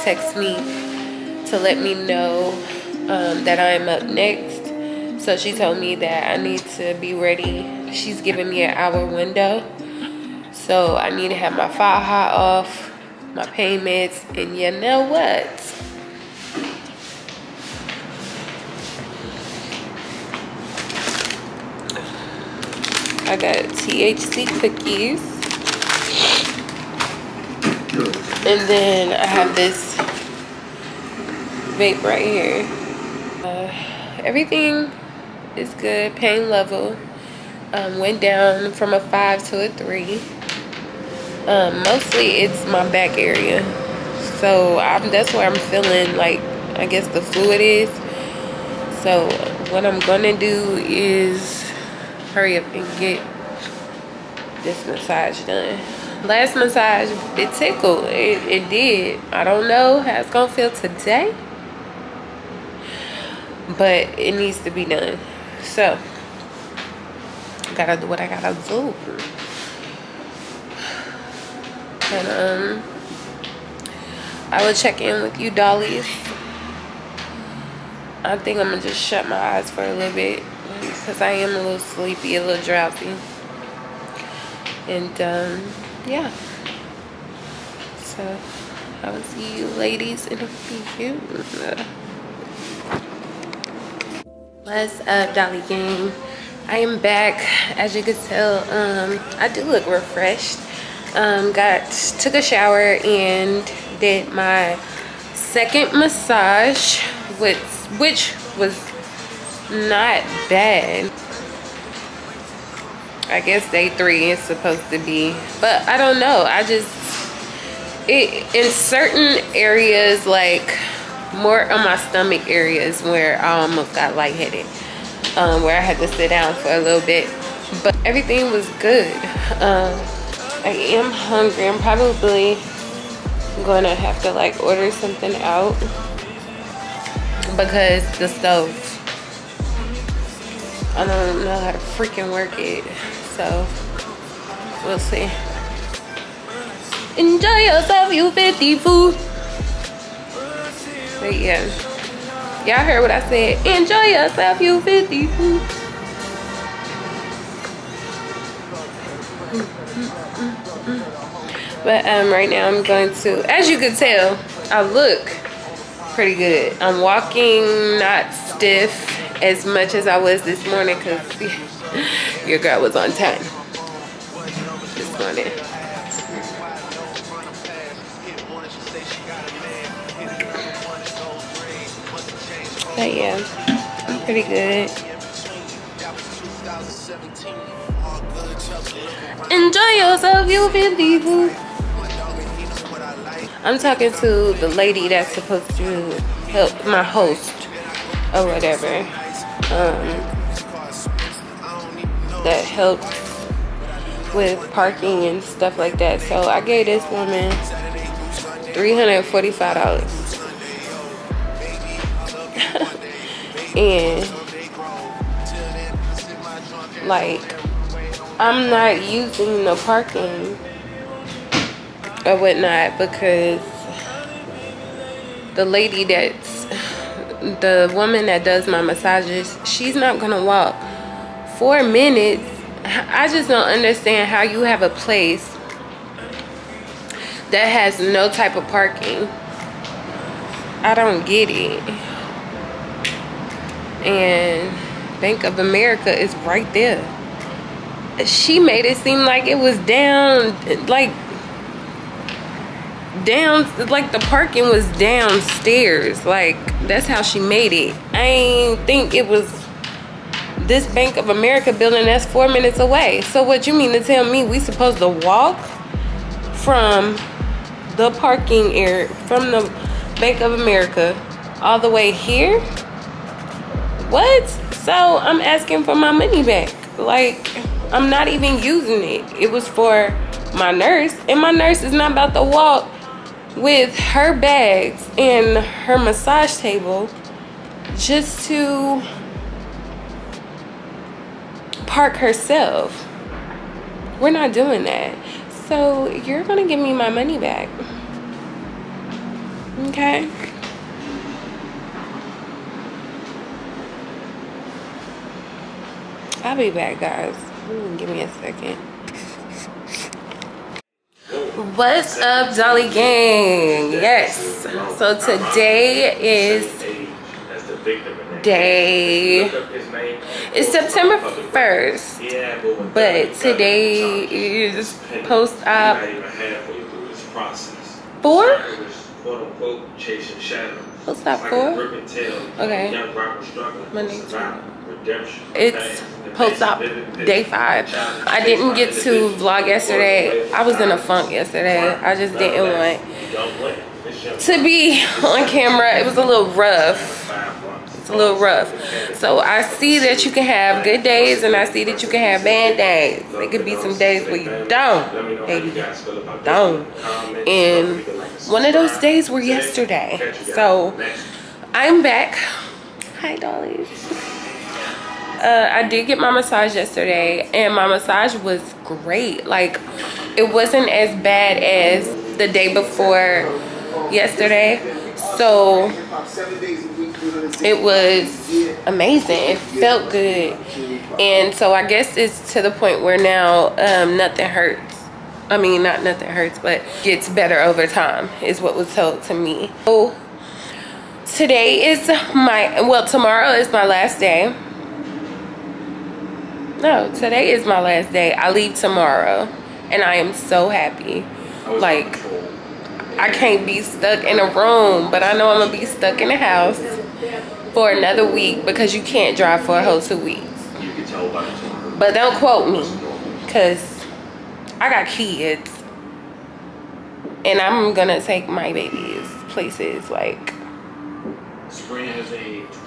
Speaker 3: text me to let me know um, that I am up next. So she told me that I need to be ready. She's giving me an hour window. So I need to have my faja off, my payments, and you know what? I got THC cookies. And then I have this vape right here. Uh, everything is good. Pain level um, went down from a five to a three. Um, mostly it's my back area. So I'm, that's where I'm feeling like, I guess the fluid is. So what I'm gonna do is hurry up and get this massage done. Last massage, it tickled. It, it did. I don't know how it's gonna feel today. But it needs to be done. So, gotta do what I gotta do. And um, I will check in with you, dollies. I think I'm gonna just shut my eyes for a little bit because I am a little sleepy, a little drowsy. And um, yeah. So see you ladies in a few. What's up, Dolly Gang? I am back. As you can tell, um, I do look refreshed. Um, got took a shower and did my second massage, which which was not bad. I guess day three is supposed to be, but I don't know. I just it in certain areas like more on my stomach areas where I almost got lightheaded, um, where I had to sit down for a little bit, but everything was good. Um, I am hungry. I'm probably gonna have to like order something out because the stove I don't know how to freaking work it so we'll see. Enjoy yourself you 50 food but yeah. Y'all heard what I said. Enjoy yourself you 50 food but um right now I'm going to as you can tell I look pretty good. I'm walking not stiff as much as I was this morning because <laughs> your girl was on time this morning. But yeah, I'm pretty good. Enjoy yourself, you beautiful. I'm talking to the lady that's supposed to help my host or whatever. Um, that helps with parking and stuff like that. So I gave this woman $345. <laughs> and like I'm not using the parking or whatnot because the lady that's the woman that does my massages she's not gonna walk four minutes. I just don't understand how you have a place that has no type of parking. I don't get it. And bank of america is right there. She made it seem like it was down like down like the parking was downstairs. Like that's how she made it. I ain't think it was this bank of america building that's four minutes away. So what you mean to tell me we supposed to walk from the parking area from the bank of america all the way here? What? So i'm asking for my money back. Like i'm not even using it. It was for my nurse and my nurse is not about to walk with her bags and her massage table just to park herself. We're not doing that. So you're gonna give me my money back. Okay? I'll be back, guys. Give me a second. What's up, Dolly Gang? Yes. So today is day. It's September 1st. But today is post op four? Post op four? Okay. Monday, It's post-op day five. I didn't get to vlog yesterday. I was in a funk yesterday. I just didn't want to be <laughs> on camera. It was a little rough. It's a little rough. So I see that you can have good days and I see that you can have bad days. It could be some days where you don't, baby, don't. And one of those days were yesterday. So I'm back. Hi, dollies. Uh, I did get my massage yesterday and my massage was great. Like it wasn't as bad as the day before yesterday. So it was amazing. It felt good. And so I guess it's to the point where now um, nothing hurts. I mean, not nothing hurts, but gets better over time is what was told to me. So today is my, well, tomorrow is my last day no, today is my last day. I leave tomorrow. And I am so happy. Like, I can't be stuck in a room, but I know I'm going to be stuck in a house for another week because you can't drive for a whole two weeks. But don't quote me because I got kids. And I'm going to take my babies places like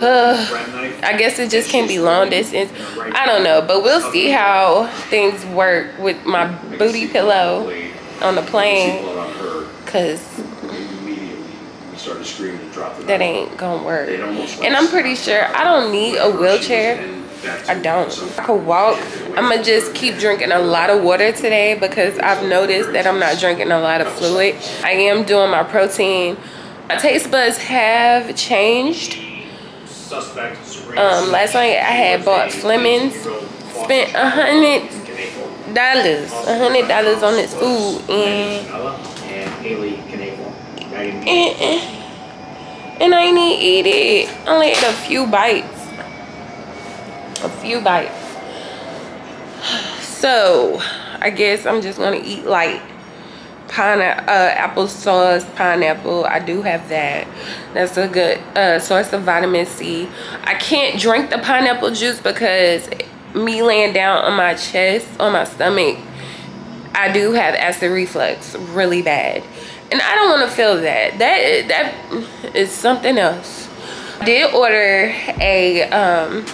Speaker 3: uh, I guess it just can't be long distance. I don't know, but we'll see how things work with my booty pillow on the plane. Cause that ain't gonna work. And I'm pretty sure I don't need a wheelchair. I don't. I could walk. I'm gonna just keep drinking a lot of water today because I've noticed that I'm not drinking a lot of fluid. I am doing my protein. My taste buds have changed um, last night I had bought Fleming's, spent a hundred dollars, a hundred dollars on this food, and and, and I didn't eat it. I only ate a few bites, a few bites. <sighs> So I guess I'm just gonna eat light pineapple uh, applesauce pineapple. I do have that. That's a good uh, source of vitamin c. I can't drink the pineapple juice because me laying down on my chest on my stomach i do have acid reflux really bad. And i don't want to feel that. That that is something else. I did order a um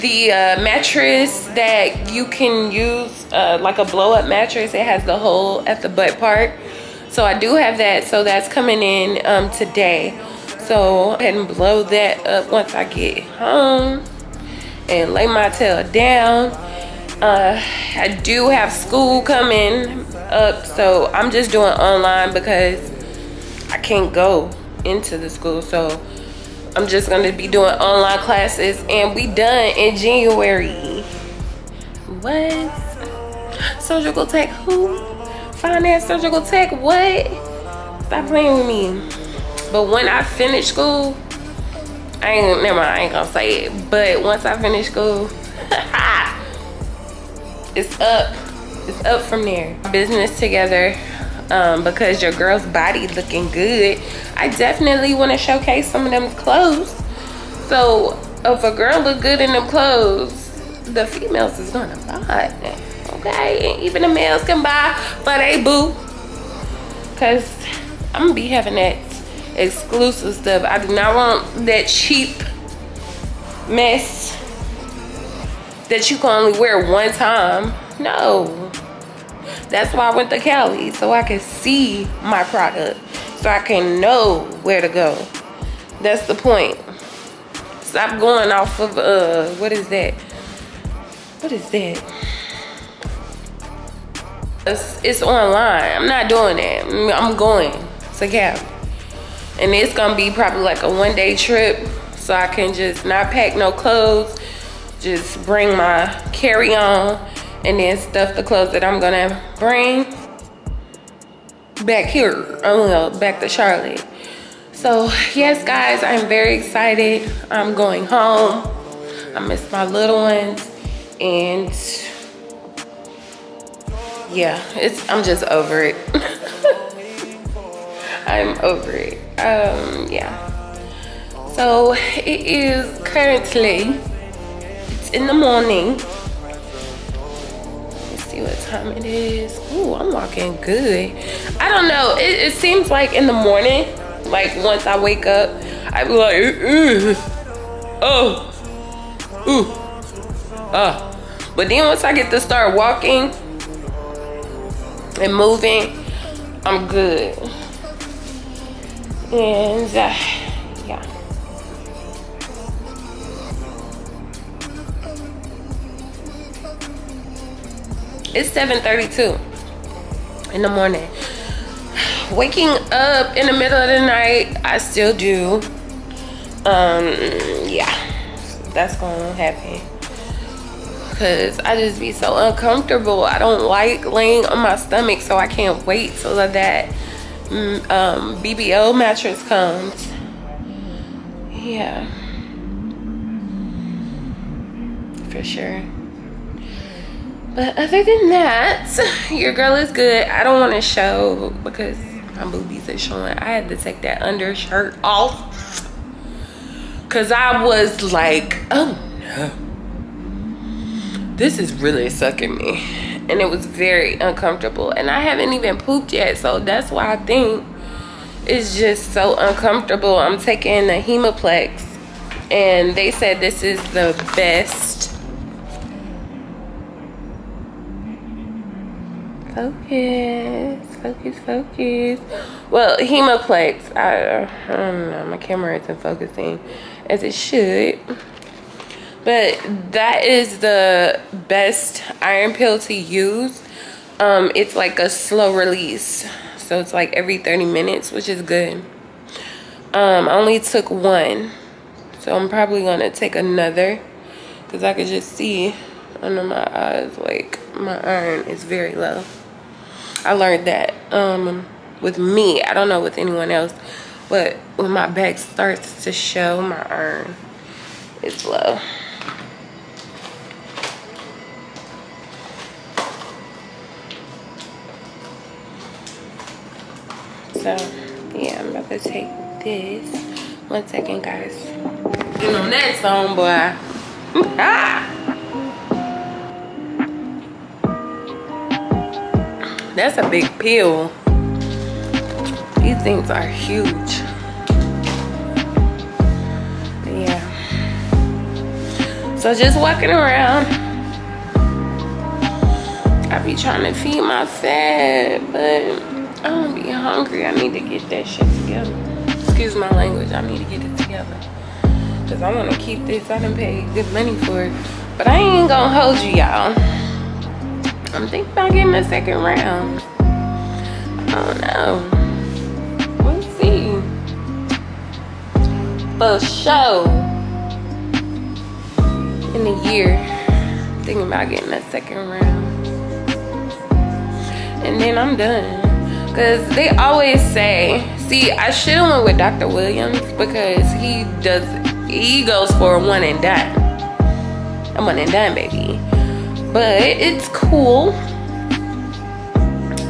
Speaker 3: the uh, mattress that you can use uh, like a blow up mattress it has the hole at the butt part. So I do have that so that's coming in um, today. So ahead and blow that up once I get home and lay my tail down. Uh, I do have school coming up so I'm just doing online because I can't go into the school. So I'm just gonna be doing online classes and we done in January. What? Surgical tech who? Finance surgical tech what? Stop playing with me. But when I finish school, I ain't never mind, I ain't gonna say it. But once I finish school, <laughs> it's up. It's up from there. Business together um, because your girl's body looking good, I definitely want to showcase some of them clothes. So if a girl look good in them clothes, the females is gonna buy. Okay, and even the males can buy for they boo. Cause I'm gonna be having that exclusive stuff. I do not want that cheap mess that you can only wear one time. No, that's why I went to Cali, so I can see my product, so I can know where to go. That's the point. Stop going off of, uh, what is that? What is that? It's, it's online. I'm not doing that. I'm going to Cali. And it's gonna be probably like a one day trip, so I can just not pack no clothes, just bring my carry on and then stuff the clothes that I'm gonna bring back here, well, back to Charlotte. So yes, guys, I'm very excited. I'm going home. I miss my little ones and yeah, it's I'm just over it. <laughs> I'm over it. Um, yeah. So it is currently, it's in the morning. See what time it is. Ooh, I'm walking good. I don't know, it, it seems like in the morning, like once I wake up, I be like, ooh, oh, ooh, ah. But then once I get to start walking and moving, I'm good. And uh, It's 7.32 in the morning. Waking up in the middle of the night, I still do. Um, yeah, that's gonna happen. Cause I just be so uncomfortable. I don't like laying on my stomach, so I can't wait till that mm, um, BBL mattress comes. Yeah, for sure. But other than that, <laughs> your girl is good. I don't want to show because my boobies are showing. I had to take that undershirt off. Cause I was like, oh no. This is really sucking me. And it was very uncomfortable. And I haven't even pooped yet. So that's why I think it's just so uncomfortable. I'm taking the Hema-Plex. And they said this is the best Focus, focus, focus. Well, Hema-Plex, I, I don't know, my camera isn't focusing as it should. But that is the best iron pill to use. Um, it's like a slow release. So it's like every 30 minutes, which is good. Um, I only took one. So I'm probably gonna take another. Cause I could just see under my eyes, like my iron is very low. I learned that um, with me. I don't know with anyone else, but when my back starts to show, my iron is low. So, yeah, I'm about to take this. One second, guys. You know that song, boy. <laughs> ah! That's a big pill. These things are huge. yeah. So just walking around. I be trying to feed my fat, but I don't be hungry. I need to get that shit together. Excuse my language. I need to get it together. Cause I want to keep this. I done paid good money for it. But I ain't gonna hold you, y'all. I'm thinking about getting a second round. I don't know. We'll see. For sure. In a year, thinking about getting a second round. And then I'm done. Cause they always say, see, I should have went with Dr. Williams because he does, he goes for a one and done. A one and done, baby but it's cool.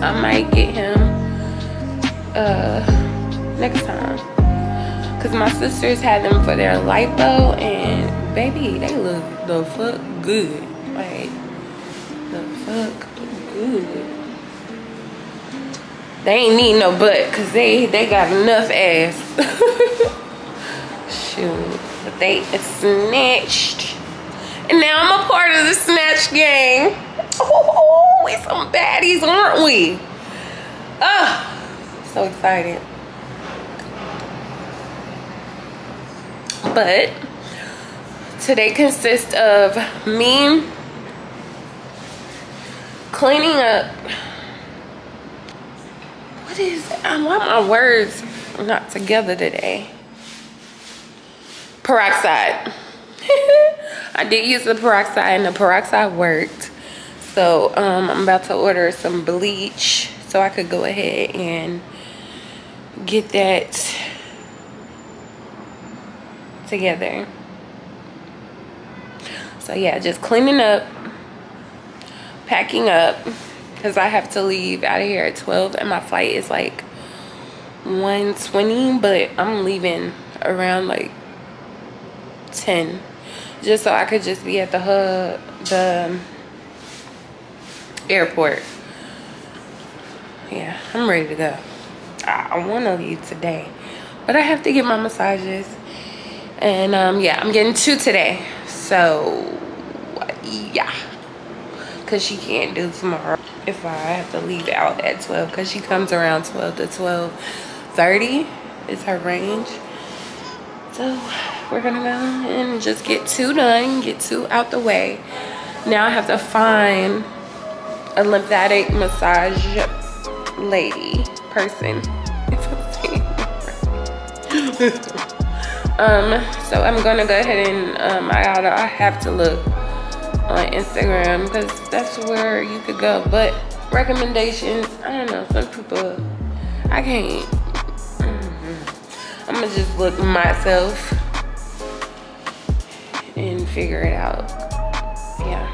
Speaker 3: I might get him uh next time. Because my sisters had them for their lipo and baby they look the fuck good. Like the fuck good. They ain't need no butt because they they got enough ass. <laughs> Shoot. But they snatched and now I'm a part of the Snatch Gang. Oh, we some baddies, aren't we? Ah, so excited. But today consists of me cleaning up. What is, I want my words not together today. Peroxide. <laughs> I did use the peroxide and the peroxide worked. So um, I'm about to order some bleach so I could go ahead and get that together. So yeah, just cleaning up, packing up, because I have to leave out of here at 12 and my flight is like 120, but I'm leaving around like 10 just so I could just be at the hub, the airport. Yeah, I'm ready to go. I, I want to leave today, but I have to get my massages. And um, yeah, I'm getting two today. So yeah, because she can't do tomorrow if I have to leave out at 12 because she comes around 12 to 12 30 is her range. So we're gonna go and just get two done, get two out the way. Now I have to find a lymphatic massage lady person. <laughs> <laughs> um, so I'm gonna go ahead and um, I gotta I have to look on Instagram because that's where you could go. But recommendations, I don't know. Some people I can't. I'm gonna just look myself and figure it out. Yeah.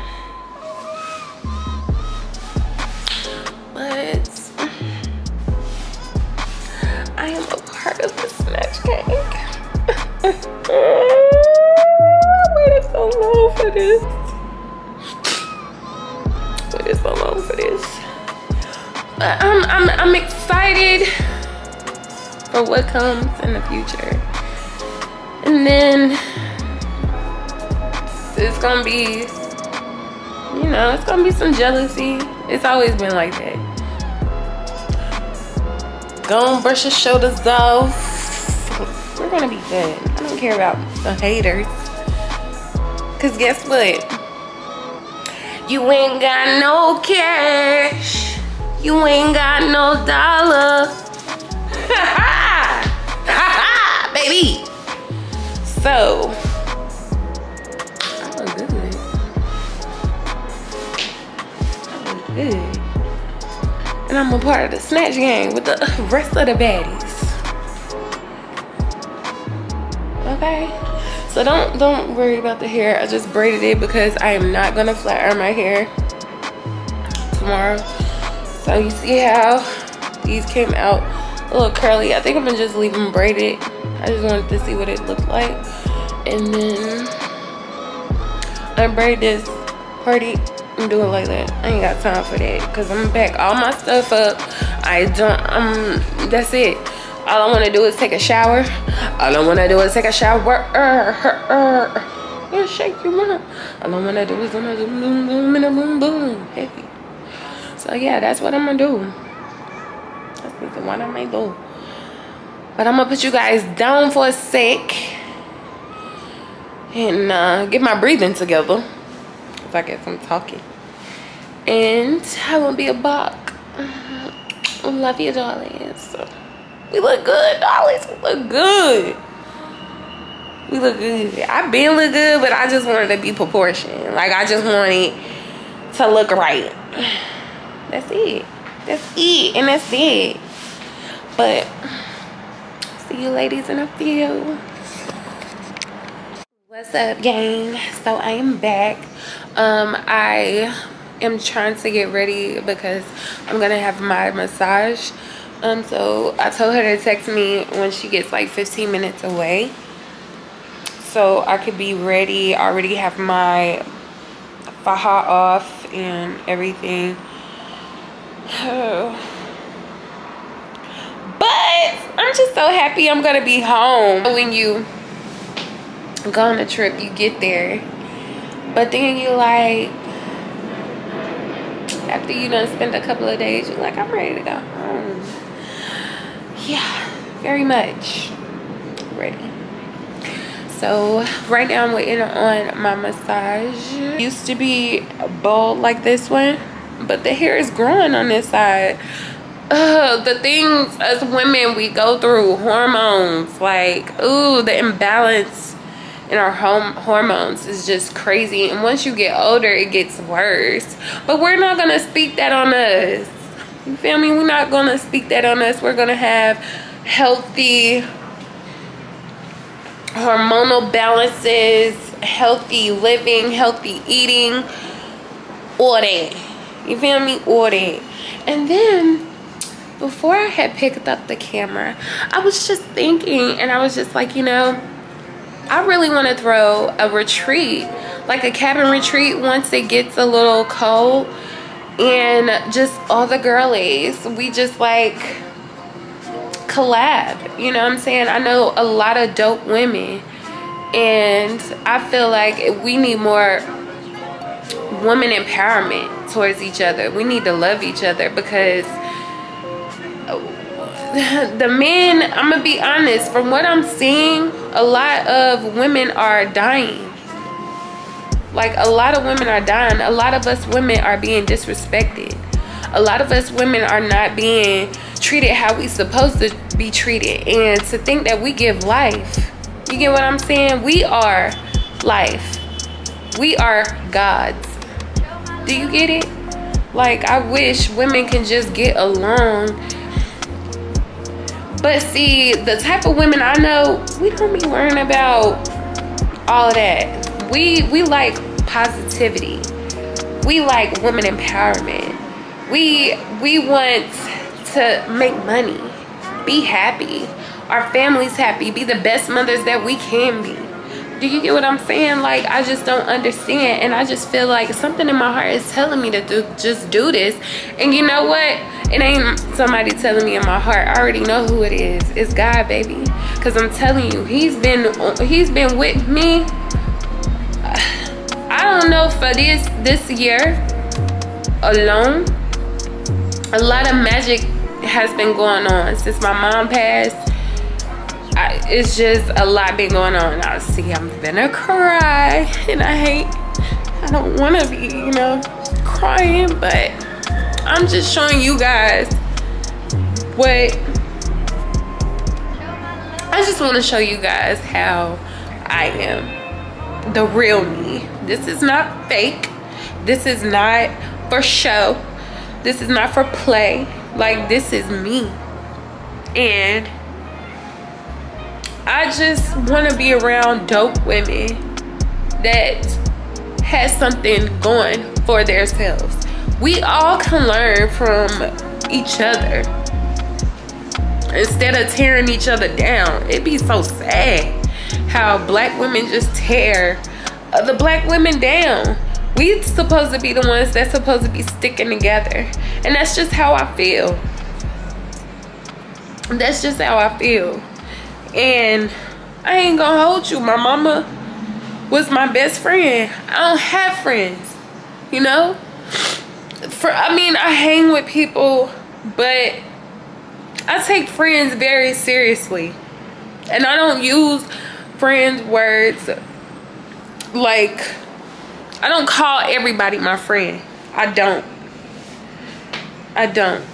Speaker 3: But I am a part of the Snatch Gang. <laughs> I waited so long for this. Waited so long for this. But I'm, I'm, I'm excited for what comes in the future. And then it's gonna be, you know, it's gonna be some jealousy. It's always been like that. Go and brush your shoulders off. We're gonna be good. I don't care about the haters. Cause guess what? You ain't got no cash. You ain't got no dollar. Ha <laughs> ha! Baby. So, good. And I'm a part of the snatch gang with the rest of the baddies. Okay? So don't don't worry about the hair. I just braided it because I am not gonna flat iron my hair tomorrow. So you see how these came out a little curly. I think I'm gonna just leave them braided. I just wanted to see what it looked like. And then I unbraid this party and do it like that. I ain't got time for that because I'm back all my stuff up. I don't, um, that's it. All I want to do is take a shower. All I want to do is take a shower. Yeah, shake your mom. All I want to do is boom, boom, boom, boom, boom, boom, boom. Hey. So yeah, that's what I'm gonna do. That's what I may do. But I'm gonna put you guys down for a sec and uh, get my breathing together. if I guess I'm talking. And I won't be a buck. Love you, darlings. We look good, darlings. We look good. We look good. I've been look good, but I just wanted to be proportioned. Like I just wanted to look right. That's it. That's it. And that's it. But see you ladies in a few. What's up, gang? So I am back. Um, I am trying to get ready because I'm gonna have my massage. Um, so I told her to text me when she gets like 15 minutes away. So I could be ready, already have my faja off and everything. But I'm just so happy I'm gonna be home. When you go on a trip, you get there but then you like, after you done spend a couple of days, you're like, I'm ready to go home. Yeah, very much ready. So right now I'm waiting on my massage. Used to be bald like this one, but the hair is growing on this side. Uh, the things as women we go through, hormones, like, ooh, the imbalance in our home hormones is just crazy and once you get older it gets worse. But we're not gonna speak that on us. You feel me? We're not gonna speak that on us. We're gonna have healthy hormonal balances healthy living healthy eating all that you feel me all that and then before i had picked up the camera i was just thinking and i was just like you know I really want to throw a retreat, like a cabin retreat once it gets a little cold. And just all the girlies, we just like collab. You know what I'm saying? I know a lot of dope women. And I feel like we need more woman empowerment towards each other. We need to love each other because <laughs> the men, I'm gonna be honest, from what I'm seeing, a lot of women are dying. Like a lot of women are dying. A lot of us women are being disrespected. A lot of us women are not being treated how we supposed to be treated. And to think that we give life. You get what I'm saying? We are life. We are gods. Do you get it? Like I wish women can just get along but see, the type of women I know, we don't be worrying about all of that. We we like positivity. We like women empowerment. We we want to make money, be happy, our families happy, be the best mothers that we can be. Do you get what I'm saying? Like I just don't understand and I just feel like something in my heart is telling me to do just do this. And you know what? It ain't somebody telling me in my heart. I already know who it is. It's God, baby. Cause I'm telling you, he's been he's been with me. <sighs> I don't know for this this year alone. A lot of magic has been going on since my mom passed. I, it's just a lot been going on. I see I'm gonna cry, and I hate. I don't want to be, you know, crying, but I'm just showing you guys what I just want to show you guys how I am. The real me. This is not fake. This is not for show. This is not for play. Like this is me. And I just want to be around dope women that has something going for themselves we all can learn from each other instead of tearing each other down. It'd be so sad how black women just tear the black women down. We supposed to be the ones that's supposed to be sticking together. And that's just how I feel. That's just how I feel. And I ain't gonna hold you. My mama was my best friend. I don't have friends, you know? for I mean I hang with people but I take friends very seriously and I don't use friends words like I don't call everybody my friend I don't I don't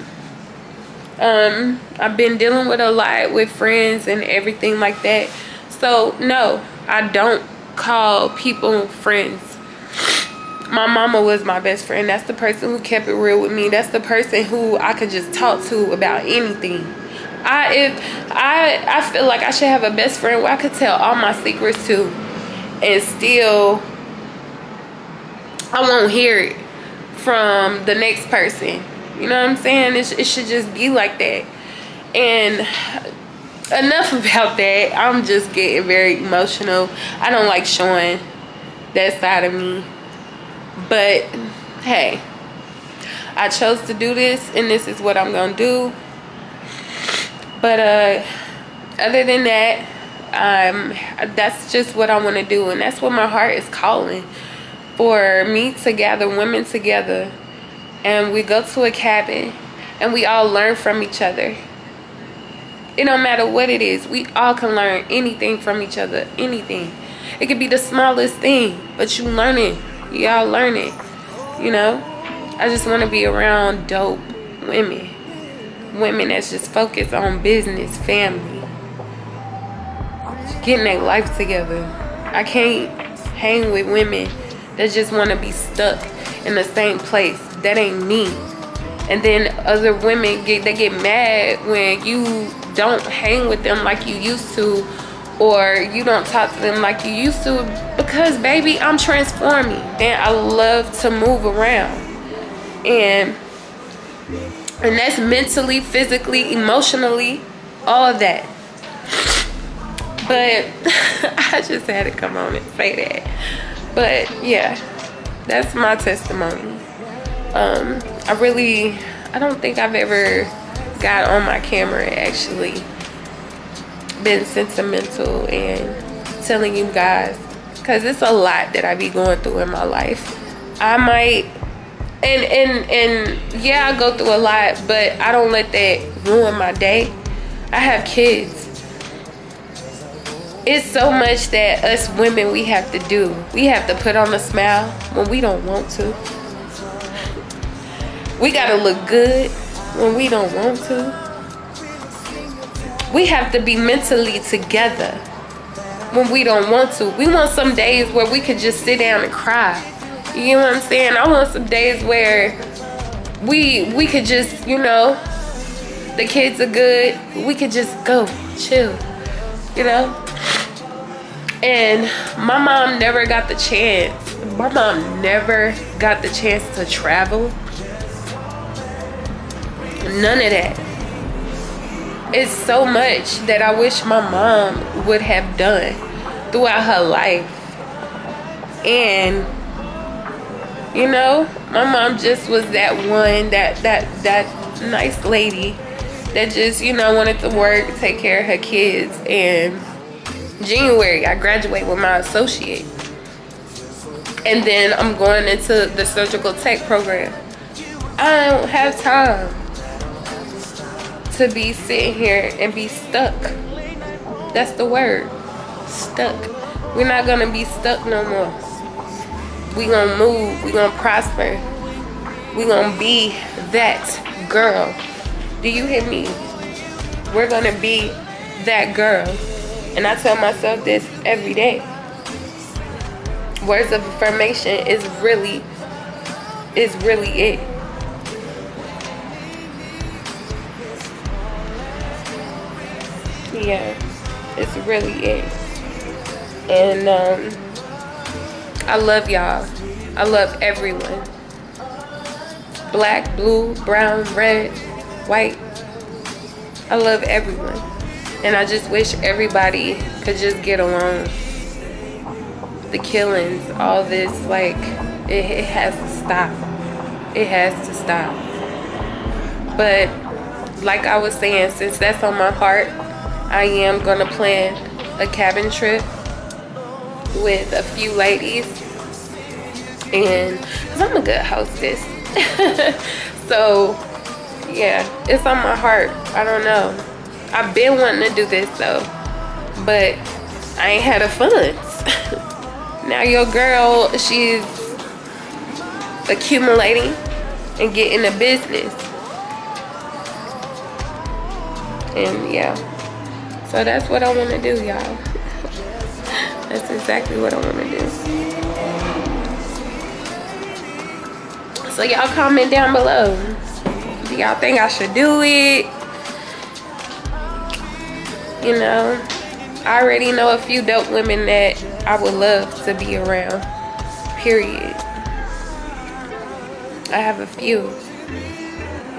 Speaker 3: um I've been dealing with a lot with friends and everything like that so no I don't call people friends my mama was my best friend. That's the person who kept it real with me. That's the person who I could just talk to about anything. I if I I feel like I should have a best friend where I could tell all my secrets to and still I won't hear it from the next person. You know what I'm saying? It, it should just be like that. And enough <laughs> about that. I'm just getting very emotional. I don't like showing that side of me but hey, I chose to do this and this is what I'm gonna do. But uh other than that, um that's just what I want to do and that's what my heart is calling for me to gather women together and we go to a cabin and we all learn from each other. It don't matter what it is. We all can learn anything from each other. Anything. It could be the smallest thing, but you learn it y'all learn it you know i just want to be around dope women women that's just focused on business family getting their life together i can't hang with women that just want to be stuck in the same place that ain't me and then other women get they get mad when you don't hang with them like you used to or you don't talk to them like you used to because baby i'm transforming and i love to move around and and that's mentally physically emotionally all of that But <laughs> I just had to come on and say that. But yeah, that's my testimony. Um, I really, I don't think I've ever got on my camera actually been sentimental and telling you guys because it's a lot that I be going through in my life. I might and and and yeah, I go through a lot, but I don't let that ruin my day. I have kids. It's so much that us women we have to do. We have to put on a smile when we don't want to. We gotta look good when we don't want to. We have to be mentally together when we don't want to. We want some days where we could just sit down and cry. You know what I'm saying? I want some days where we we could just, you know, the kids are good. We could just go chill. You know? And my mom never got the chance. My mom never got the chance to travel. None of that it's so much that I wish my mom would have done throughout her life. And you know, my mom just was that one that that that nice lady that just, you know, wanted to work, take care of her kids and January I graduate with my associate. And then I'm going into the surgical tech program. I don't have time to be sitting here and be stuck. That's the word. Stuck. We're not gonna be stuck no more. We gonna move. We gonna prosper. We gonna be that girl. Do you hear me? We're gonna be that girl. And I tell myself this every day. Words of affirmation is really is really it. Yeah, it's really it. And um, I love y'all. I love everyone. Black, blue, brown, red, white. I love everyone. And I just wish everybody could just get along. The killings, all this, like, it, it has to stop. It has to stop. But like I was saying, since that's on my heart, I am gonna plan a cabin trip with a few ladies and because I'm a good hostess. <laughs> So yeah it's on my heart. I don't know. I've been wanting to do this though but I ain't had the funds. <laughs> Now your girl she's accumulating and getting a business. And yeah so that's what I want to do, y'all. that's exactly what I want to do. So y'all comment down below. Do y'all think I should do it? You know, I already know a few dope women that I would love to be around. Period. I have a few.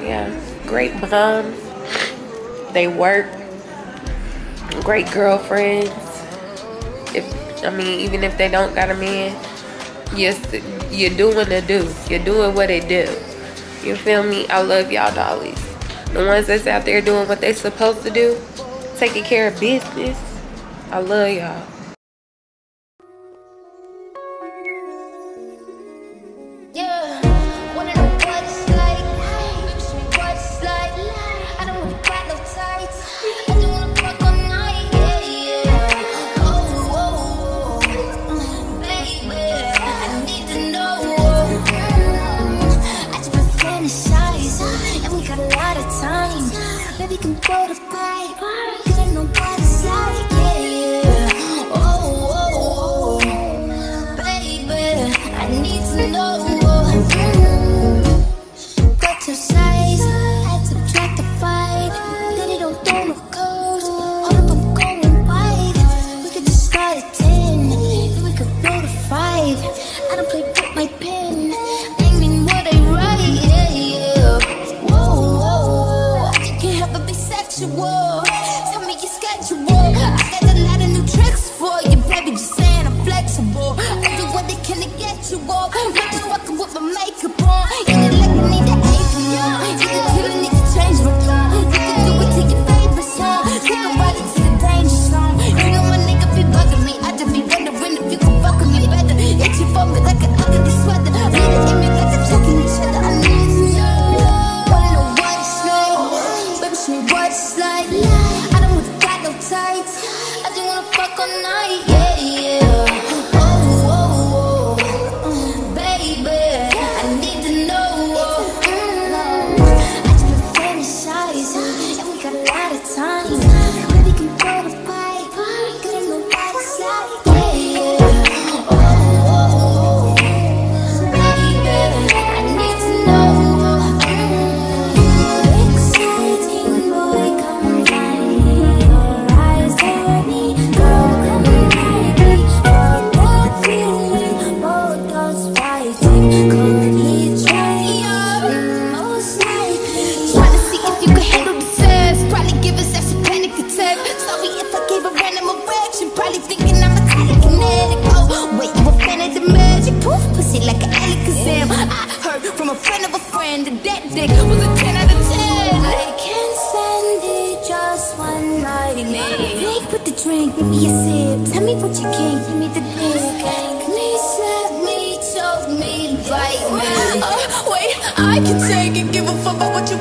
Speaker 3: Yeah, great moms. They work great girlfriends. If I mean, even if they don't got a man, you're you're doing the do. You're doing what they do. You feel me? I love y'all dollies. The ones that's out there doing what they supposed to do, taking care of business. I love y'all.
Speaker 11: Tell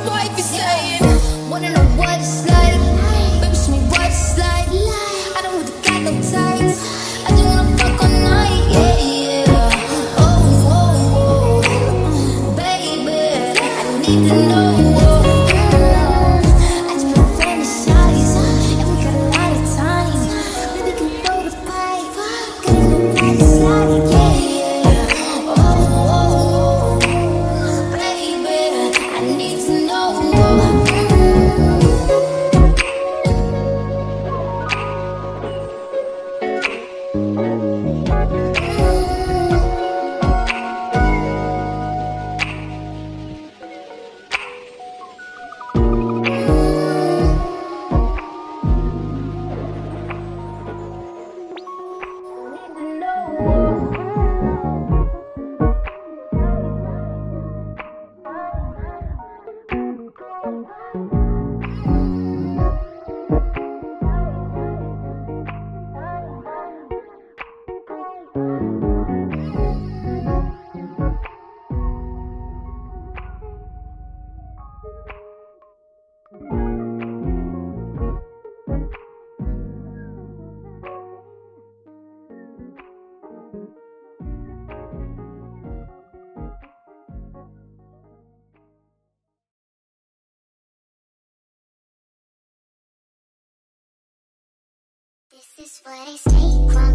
Speaker 11: fuck about what I
Speaker 12: going up